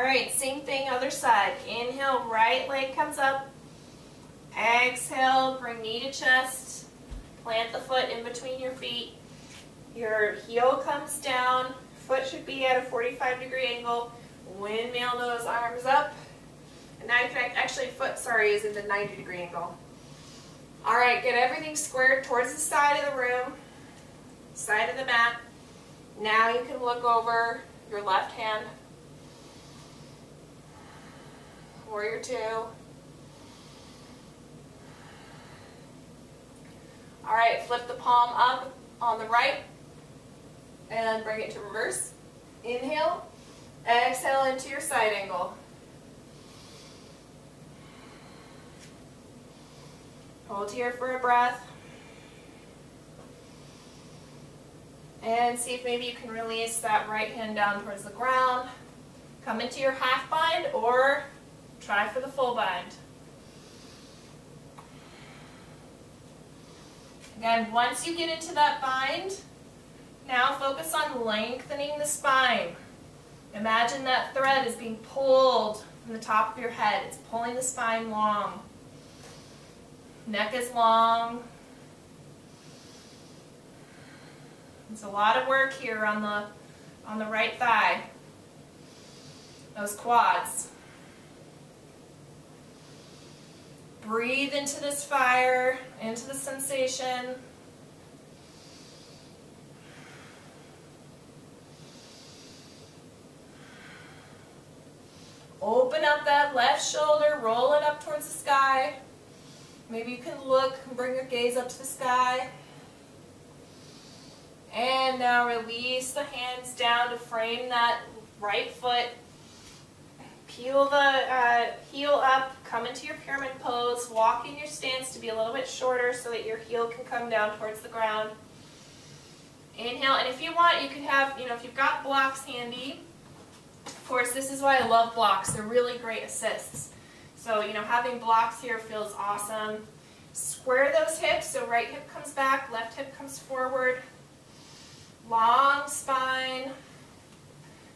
All right, same thing, other side. Inhale, right leg comes up. Exhale, bring knee to chest. Plant the foot in between your feet. Your heel comes down. Foot should be at a 45 degree angle. Windmill those arms up. And now you can actually, foot, sorry, is in the 90 degree angle. All right, get everything squared towards the side of the room, side of the mat. Now you can look over your left hand Warrior two. All right, flip the palm up on the right and bring it to reverse. Inhale, exhale into your side angle. Hold here for a breath. And see if maybe you can release that right hand down towards the ground. Come into your half bind or try for the full bind. Again, once you get into that bind, now focus on lengthening the spine. Imagine that thread is being pulled from the top of your head. It's pulling the spine long. Neck is long. It's a lot of work here on the on the right thigh. Those quads. Breathe into this fire, into the sensation. Open up that left shoulder, roll it up towards the sky. Maybe you can look and bring your gaze up to the sky. And now release the hands down to frame that right foot. Peel the uh, heel up, come into your pyramid pose, walk in your stance to be a little bit shorter so that your heel can come down towards the ground. Inhale, and if you want, you could have, you know, if you've got blocks handy, of course, this is why I love blocks. They're really great assists. So, you know, having blocks here feels awesome. Square those hips, so right hip comes back, left hip comes forward. Long spine.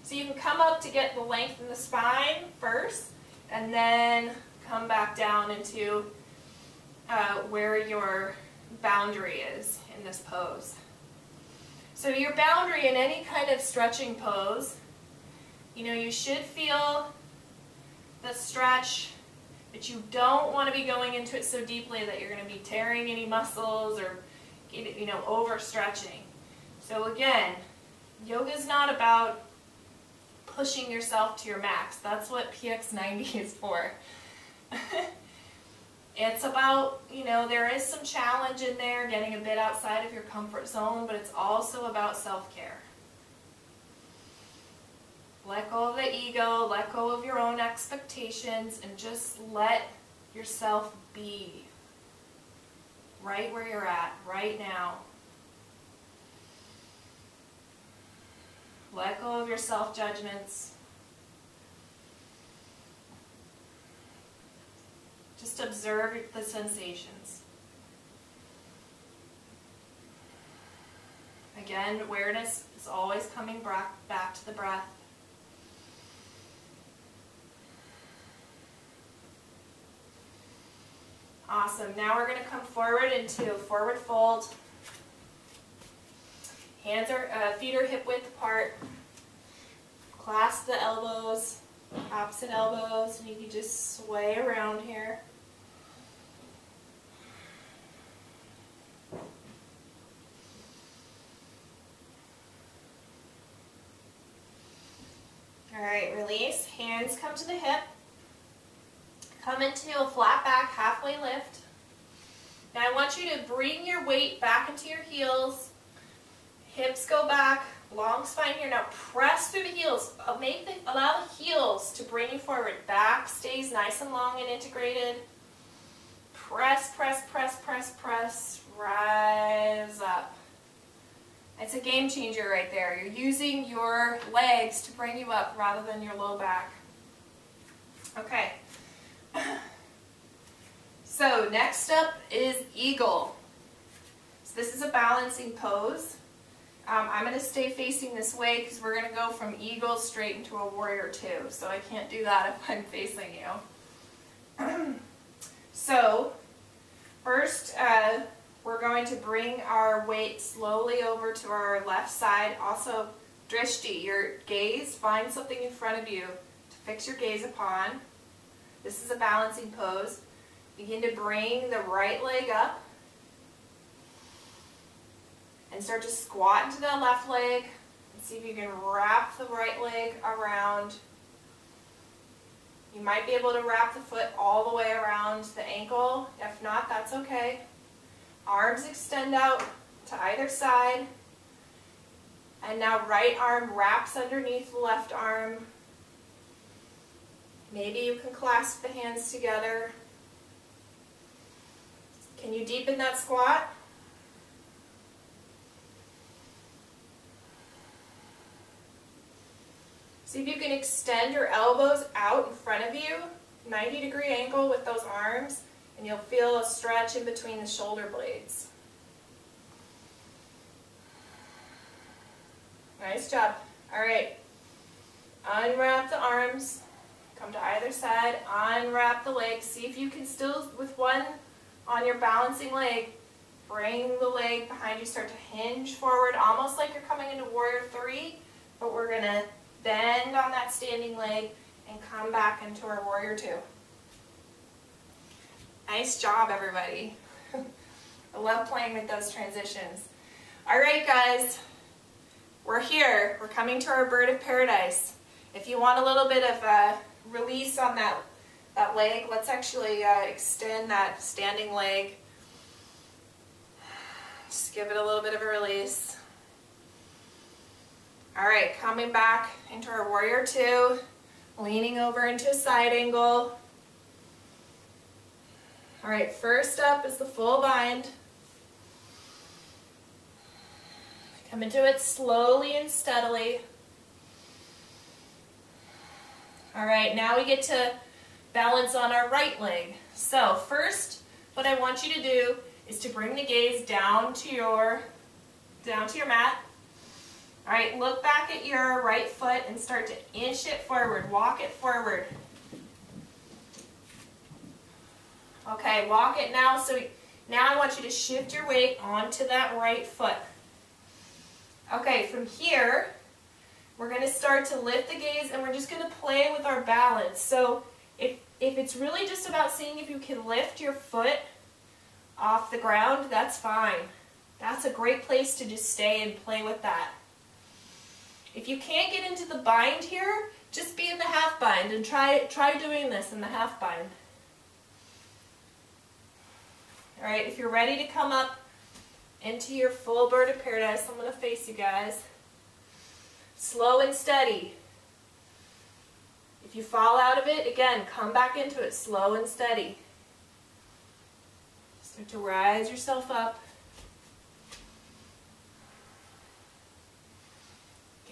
So you can come up to get the length in the spine first, and then come back down into uh, where your boundary is in this pose. So your boundary in any kind of stretching pose, you know, you should feel the stretch but you don't want to be going into it so deeply that you're going to be tearing any muscles or you know overstretching. So again, yoga is not about pushing yourself to your max. That's what PX90 is for. it's about, you know, there is some challenge in there, getting a bit outside of your comfort zone, but it's also about self-care. Let go of the ego, let go of your own expectations, and just let yourself be right where you're at, right now. Let go of your self-judgments. Just observe the sensations. Again, awareness is always coming back to the breath. Awesome. Now we're going to come forward into forward fold. Hands are, uh, feet are hip width apart. Clasp the elbows, opposite elbows, and you can just sway around here. All right, release. Hands come to the hip. Come into a flat back halfway lift. Now I want you to bring your weight back into your heels. Hips go back, long spine here. Now press through the heels. Uh, make the, allow the heels to bring you forward. Back stays nice and long and integrated. Press, press, press, press, press. Rise up. It's a game changer right there. You're using your legs to bring you up rather than your low back. Okay. So next up is eagle. So this is a balancing pose. Um, I'm going to stay facing this way because we're going to go from eagle straight into a warrior two. So I can't do that if I'm facing you. so first uh, we're going to bring our weight slowly over to our left side. Also drishti, your gaze, find something in front of you to fix your gaze upon. This is a balancing pose. Begin to bring the right leg up and start to squat into the left leg and see if you can wrap the right leg around. You might be able to wrap the foot all the way around the ankle. If not, that's okay. Arms extend out to either side. And now right arm wraps underneath the left arm. Maybe you can clasp the hands together. Can you deepen that squat? See if you can extend your elbows out in front of you, 90 degree angle with those arms, and you'll feel a stretch in between the shoulder blades. Nice job. All right. Unwrap the arms. Come to either side. Unwrap the legs. See if you can still, with one on your balancing leg, bring the leg behind you. Start to hinge forward, almost like you're coming into warrior three, but we're to bend on that standing leg and come back into our warrior two. Nice job, everybody. I love playing with those transitions. All right, guys. We're here. We're coming to our bird of paradise. If you want a little bit of a release on that, that leg, let's actually uh, extend that standing leg. Just give it a little bit of a release. All right, coming back into our warrior two, leaning over into a side angle. All right, first up is the full bind. Come into it slowly and steadily. All right, now we get to balance on our right leg. So first, what I want you to do is to bring the gaze down to your, down to your mat. All right, look back at your right foot and start to inch it forward, walk it forward. Okay, walk it now. So now I want you to shift your weight onto that right foot. Okay, from here, we're going to start to lift the gaze and we're just going to play with our balance. So if, if it's really just about seeing if you can lift your foot off the ground, that's fine. That's a great place to just stay and play with that. If you can't get into the bind here, just be in the half bind and try, try doing this in the half bind. All right, if you're ready to come up into your full bird of paradise. I'm going to face you guys. Slow and steady. If you fall out of it, again, come back into it slow and steady. Start to rise yourself up.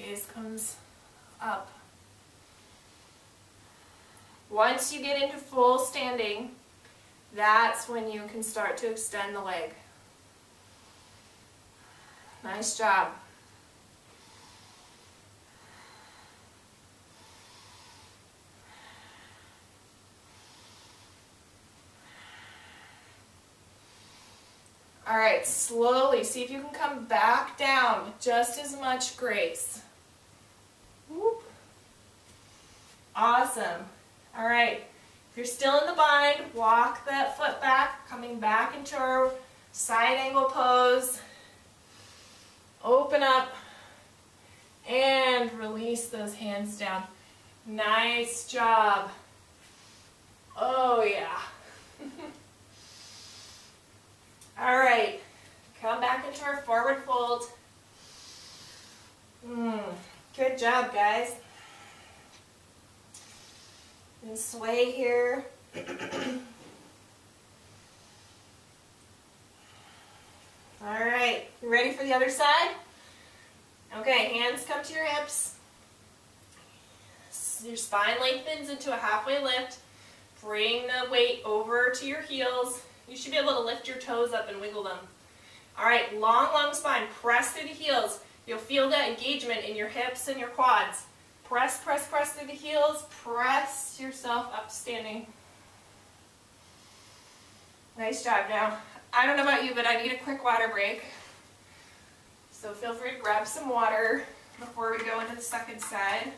Gaze comes up. Once you get into full standing, that's when you can start to extend the leg. Nice job. All right, slowly, see if you can come back down with just as much grace. Whoop. Awesome. All right, if you're still in the bind, walk that foot back, coming back into our side angle pose. Open up and release those hands down. Nice job. Oh yeah. All right, come back into our forward fold. Mm, good job, guys. And sway here. All right, you ready for the other side? Okay, hands come to your hips. Your spine lengthens into a halfway lift. Bring the weight over to your heels. You should be able to lift your toes up and wiggle them. All right, long, long spine. Press through the heels. You'll feel that engagement in your hips and your quads. Press, press, press through the heels. Press yourself up standing. Nice job now. I don't know about you, but I need a quick water break. So feel free to grab some water before we go into the second side.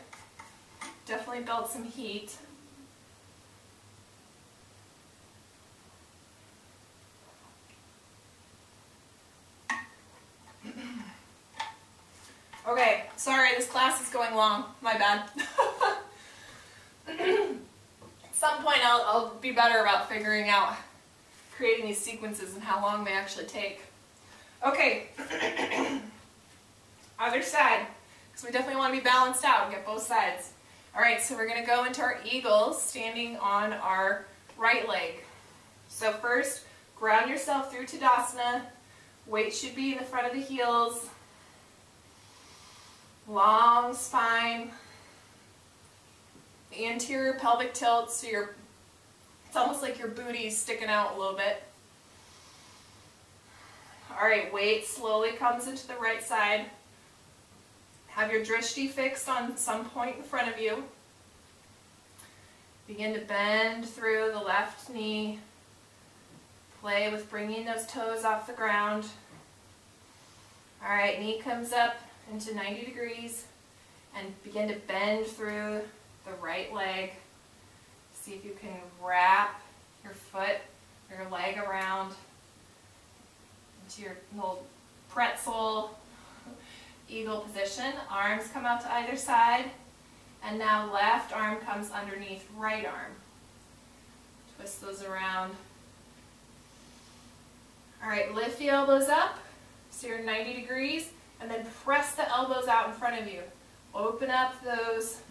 Definitely build some heat. Okay, sorry, this class is going long. My bad. At some point I'll, I'll be better about figuring out creating these sequences and how long they actually take. Okay, other side, because we definitely want to be balanced out and get both sides. All right, so we're going to go into our eagles standing on our right leg. So first, ground yourself through Tadasana. Weight should be in the front of the heels. Long spine. Anterior pelvic tilt, so your it's almost like your booty's sticking out a little bit. All right, weight slowly comes into the right side. Have your drishti fixed on some point in front of you. Begin to bend through the left knee. Play with bringing those toes off the ground. All right, knee comes up into 90 degrees and begin to bend through the right leg. See if you can wrap your foot, your leg around into your little pretzel eagle position. Arms come out to either side. And now left arm comes underneath right arm. Twist those around. All right, lift the elbows up so you're 90 degrees and then press the elbows out in front of you. Open up those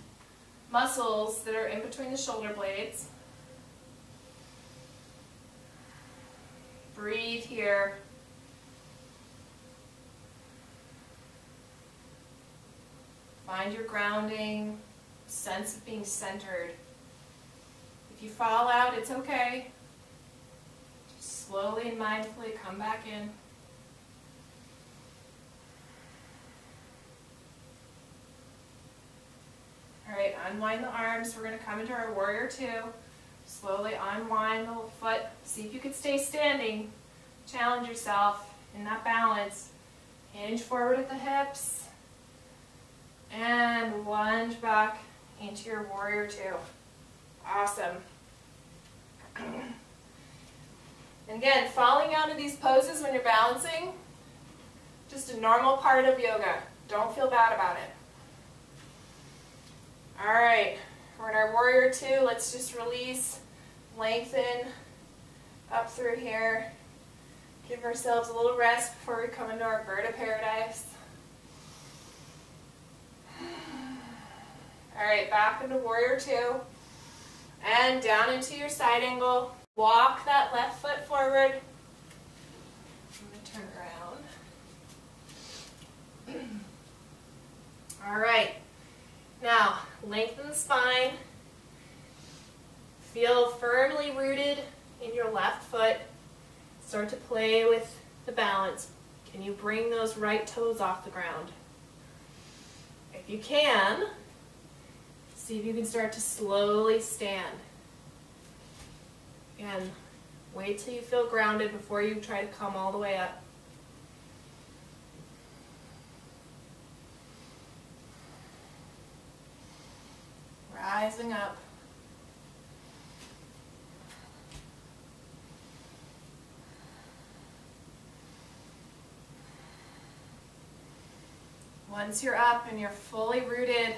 muscles that are in between the shoulder blades. Breathe here. Find your grounding, sense of being centered. If you fall out, it's okay. Just slowly and mindfully come back in. Unwind the arms. We're going to come into our warrior two. Slowly unwind the foot. See if you can stay standing. Challenge yourself in that balance. Hinge forward at the hips. And lunge back into your warrior two. Awesome. And again, falling out of these poses when you're balancing, just a normal part of yoga. Don't feel bad about it. All right, we're in our warrior two. Let's just release, lengthen up through here. Give ourselves a little rest before we come into our bird of paradise. All right, back into warrior two. And down into your side angle. Walk that left foot forward. I'm going to turn around. All right. Now, lengthen the spine. Feel firmly rooted in your left foot. Start to play with the balance. Can you bring those right toes off the ground? If you can, see if you can start to slowly stand. And wait till you feel grounded before you try to come all the way up. Rising up. Once you're up and you're fully rooted,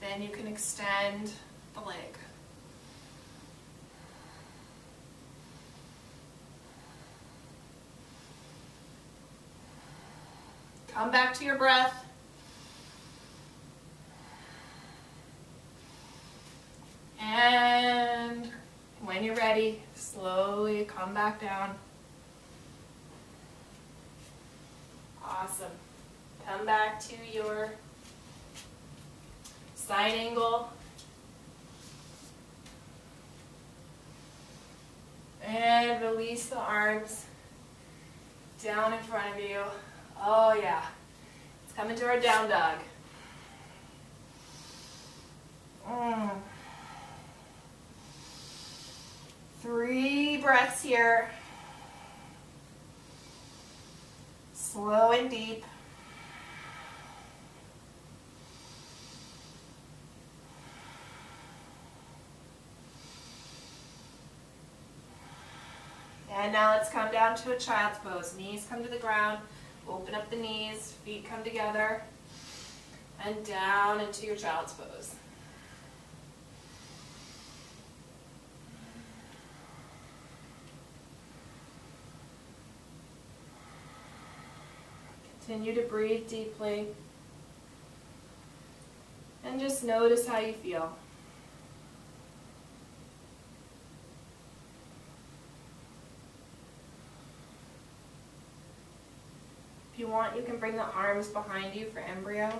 then you can extend the leg. Come back to your breath. When you're ready, slowly come back down. Awesome. Come back to your side angle. And release the arms down in front of you. Oh yeah. Let's come into our down dog. Mm. Three breaths here. Slow and deep. And now let's come down to a child's pose. Knees come to the ground. Open up the knees. Feet come together. And down into your child's pose. Continue to breathe deeply. And just notice how you feel. If you want, you can bring the arms behind you for embryo.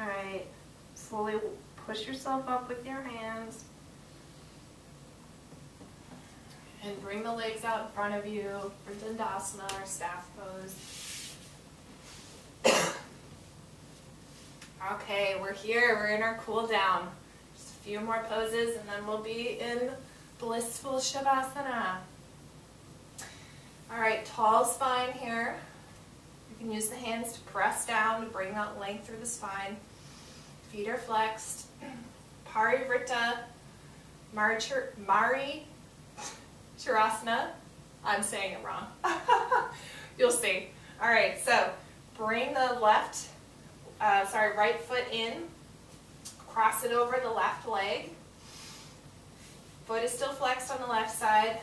Alright, slowly push yourself up with your hands. And bring the legs out in front of you for Dandasana or staff pose. okay, we're here, we're in our cool down. Just a few more poses and then we'll be in blissful Shavasana. Alright, tall spine here. You can use the hands to press down to bring that length through the spine. Feet are flexed. Parivrtta, Mari Sharasana. I'm saying it wrong. You'll see. All right, so bring the left, uh, sorry, right foot in. Cross it over the left leg. Foot is still flexed on the left side.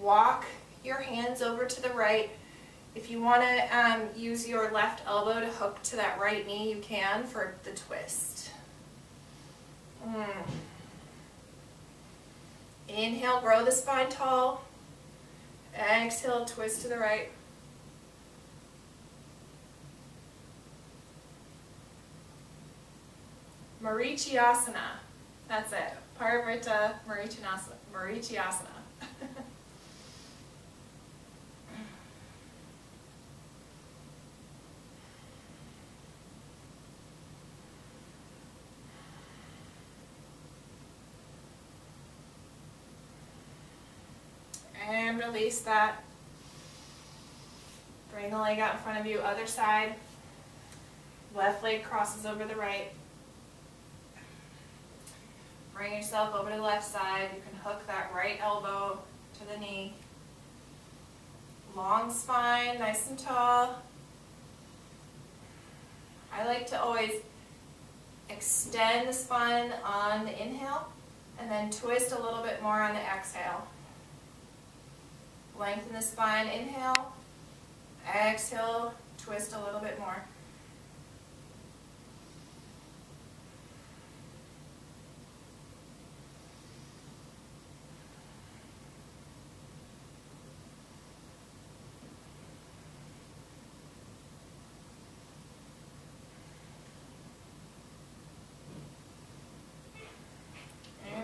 Walk your hands over to the right if you want to um, use your left elbow to hook to that right knee, you can for the twist. Mm. Inhale, grow the spine tall. Exhale, twist to the right. Marichyasana. That's it. Parivrtta Marichyasana. and release that. Bring the leg out in front of you, other side. Left leg crosses over the right. Bring yourself over to the left side. You can hook that right elbow to the knee. Long spine, nice and tall. I like to always extend the spine on the inhale and then twist a little bit more on the exhale. Lengthen the spine, inhale. Exhale, twist a little bit more.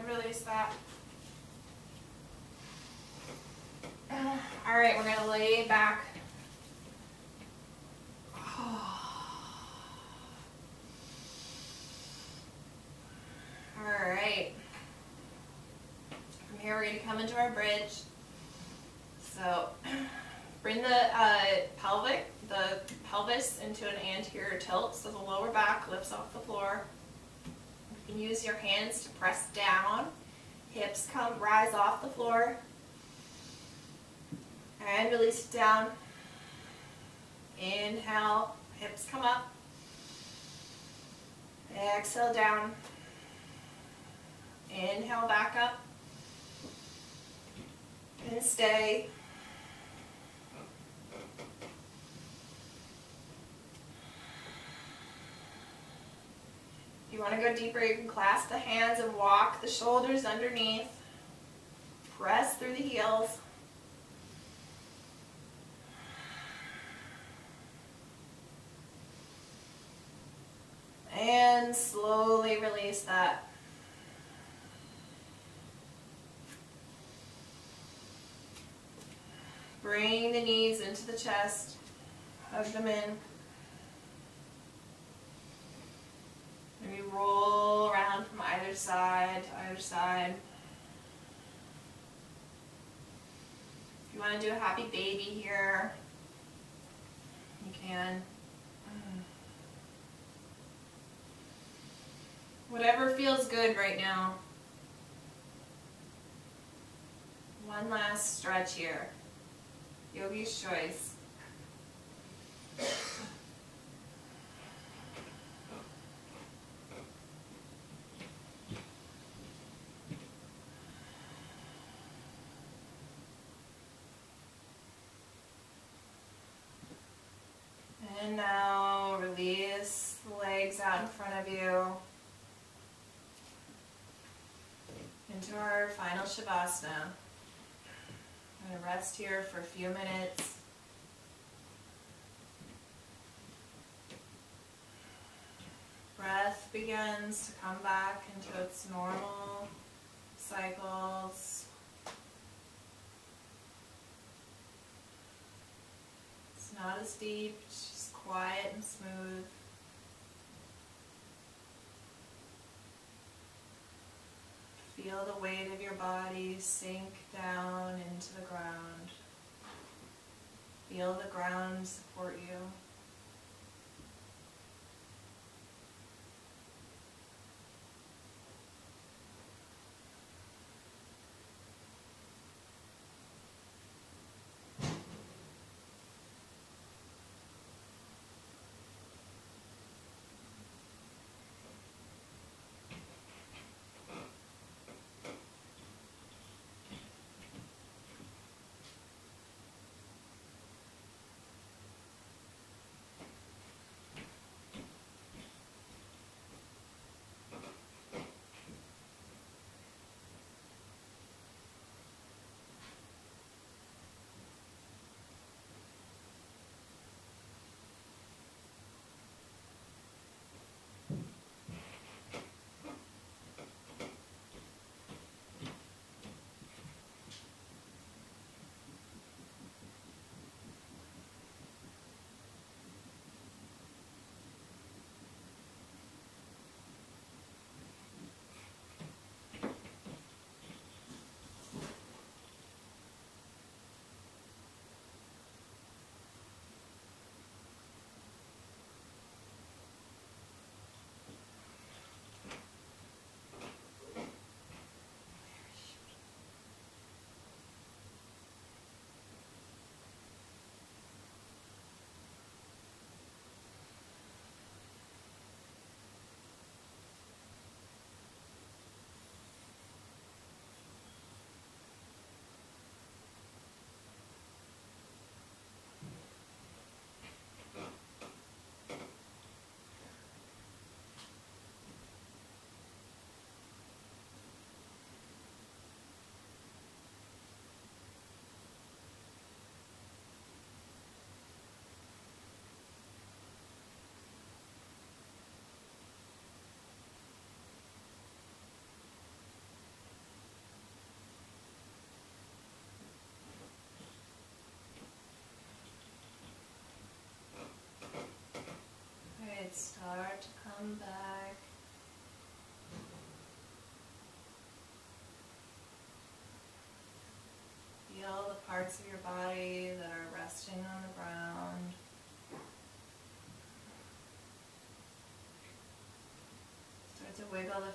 Release that. All right, we're gonna lay back. All right. From here, we're gonna come into our bridge. So, bring the uh, pelvic, the pelvis into an anterior tilt, so the lower back lifts off the floor. You can use your hands to press down. Hips come rise off the floor and release it down. Inhale, hips come up. Exhale down. Inhale back up. And stay. If you want to go deeper, you can clasp the hands and walk the shoulders underneath. Press through the heels. And slowly release that. Bring the knees into the chest. Hug them in. Maybe roll around from either side to either side. If you want to do a happy baby here, you can. Whatever feels good right now. One last stretch here. Yogi's choice. And now release the legs out in front of you into our final Shavasana. I'm going to rest here for a few minutes. Breath begins to come back into its normal cycles. It's not as deep, it's just quiet and smooth. Feel the weight of your body sink down into the ground. Feel the ground support you.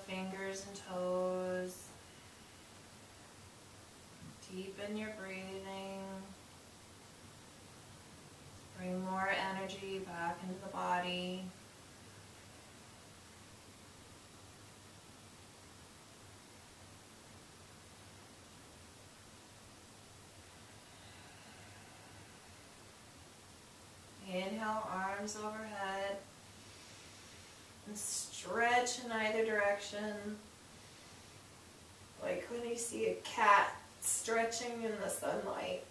Fingers and toes. Deepen your breathing. Bring more energy back into the body. Inhale, arms overhead. And stretch in either direction. Like when you see a cat stretching in the sunlight.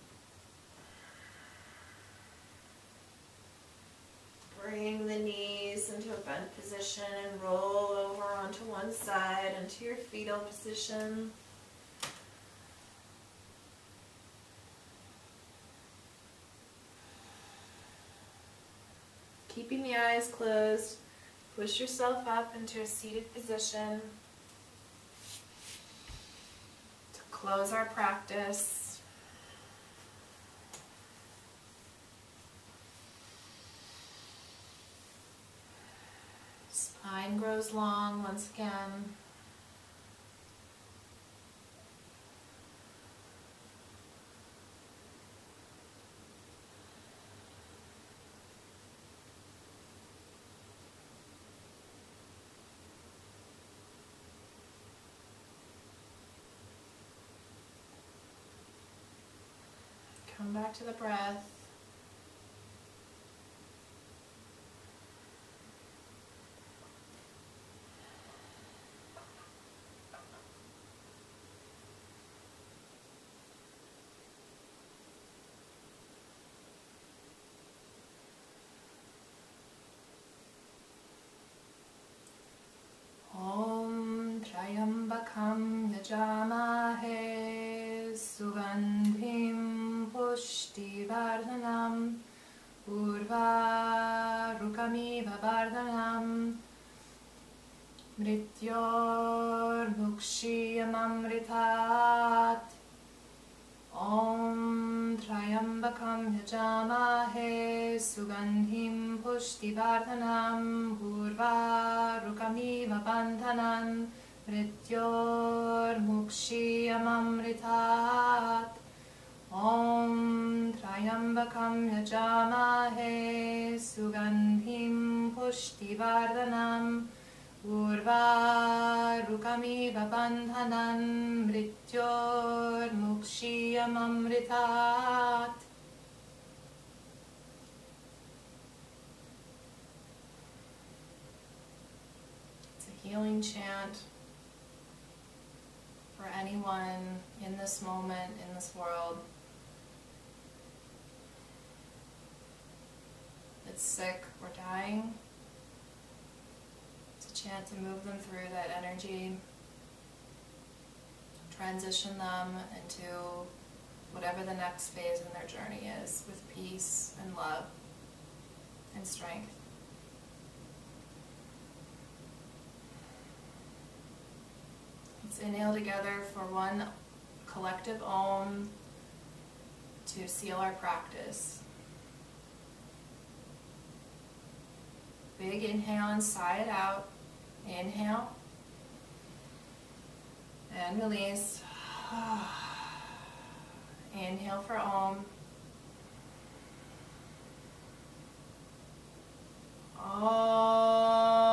Bring the knees into a bent position and roll over onto one side into your fetal position. Keeping the eyes closed, Push yourself up into a seated position to close our practice. Spine grows long once again. Back to the breath. Mami Vabardanam Mrityor Mukshiyamamritat Om Trayambakam Yajamahe Sugandhim Pushtivardhanam Purvarukamiva Bandhanan Mrityor Mukshiyamamritat Om Trayambakam Yajamahe Sugandhim Pushti Vardhanam Pushtivardhanam Urvarukamiva Bandhanan Mrityor Mukshiyam Amritat It's a healing chant for anyone in this moment, in this world. That's sick or dying. It's a chant to move them through that energy, transition them into whatever the next phase in their journey is with peace and love and strength. Let's inhale together for one collective Om to seal our practice. Big inhale sigh it out. Inhale and release. Inhale for Om. Om.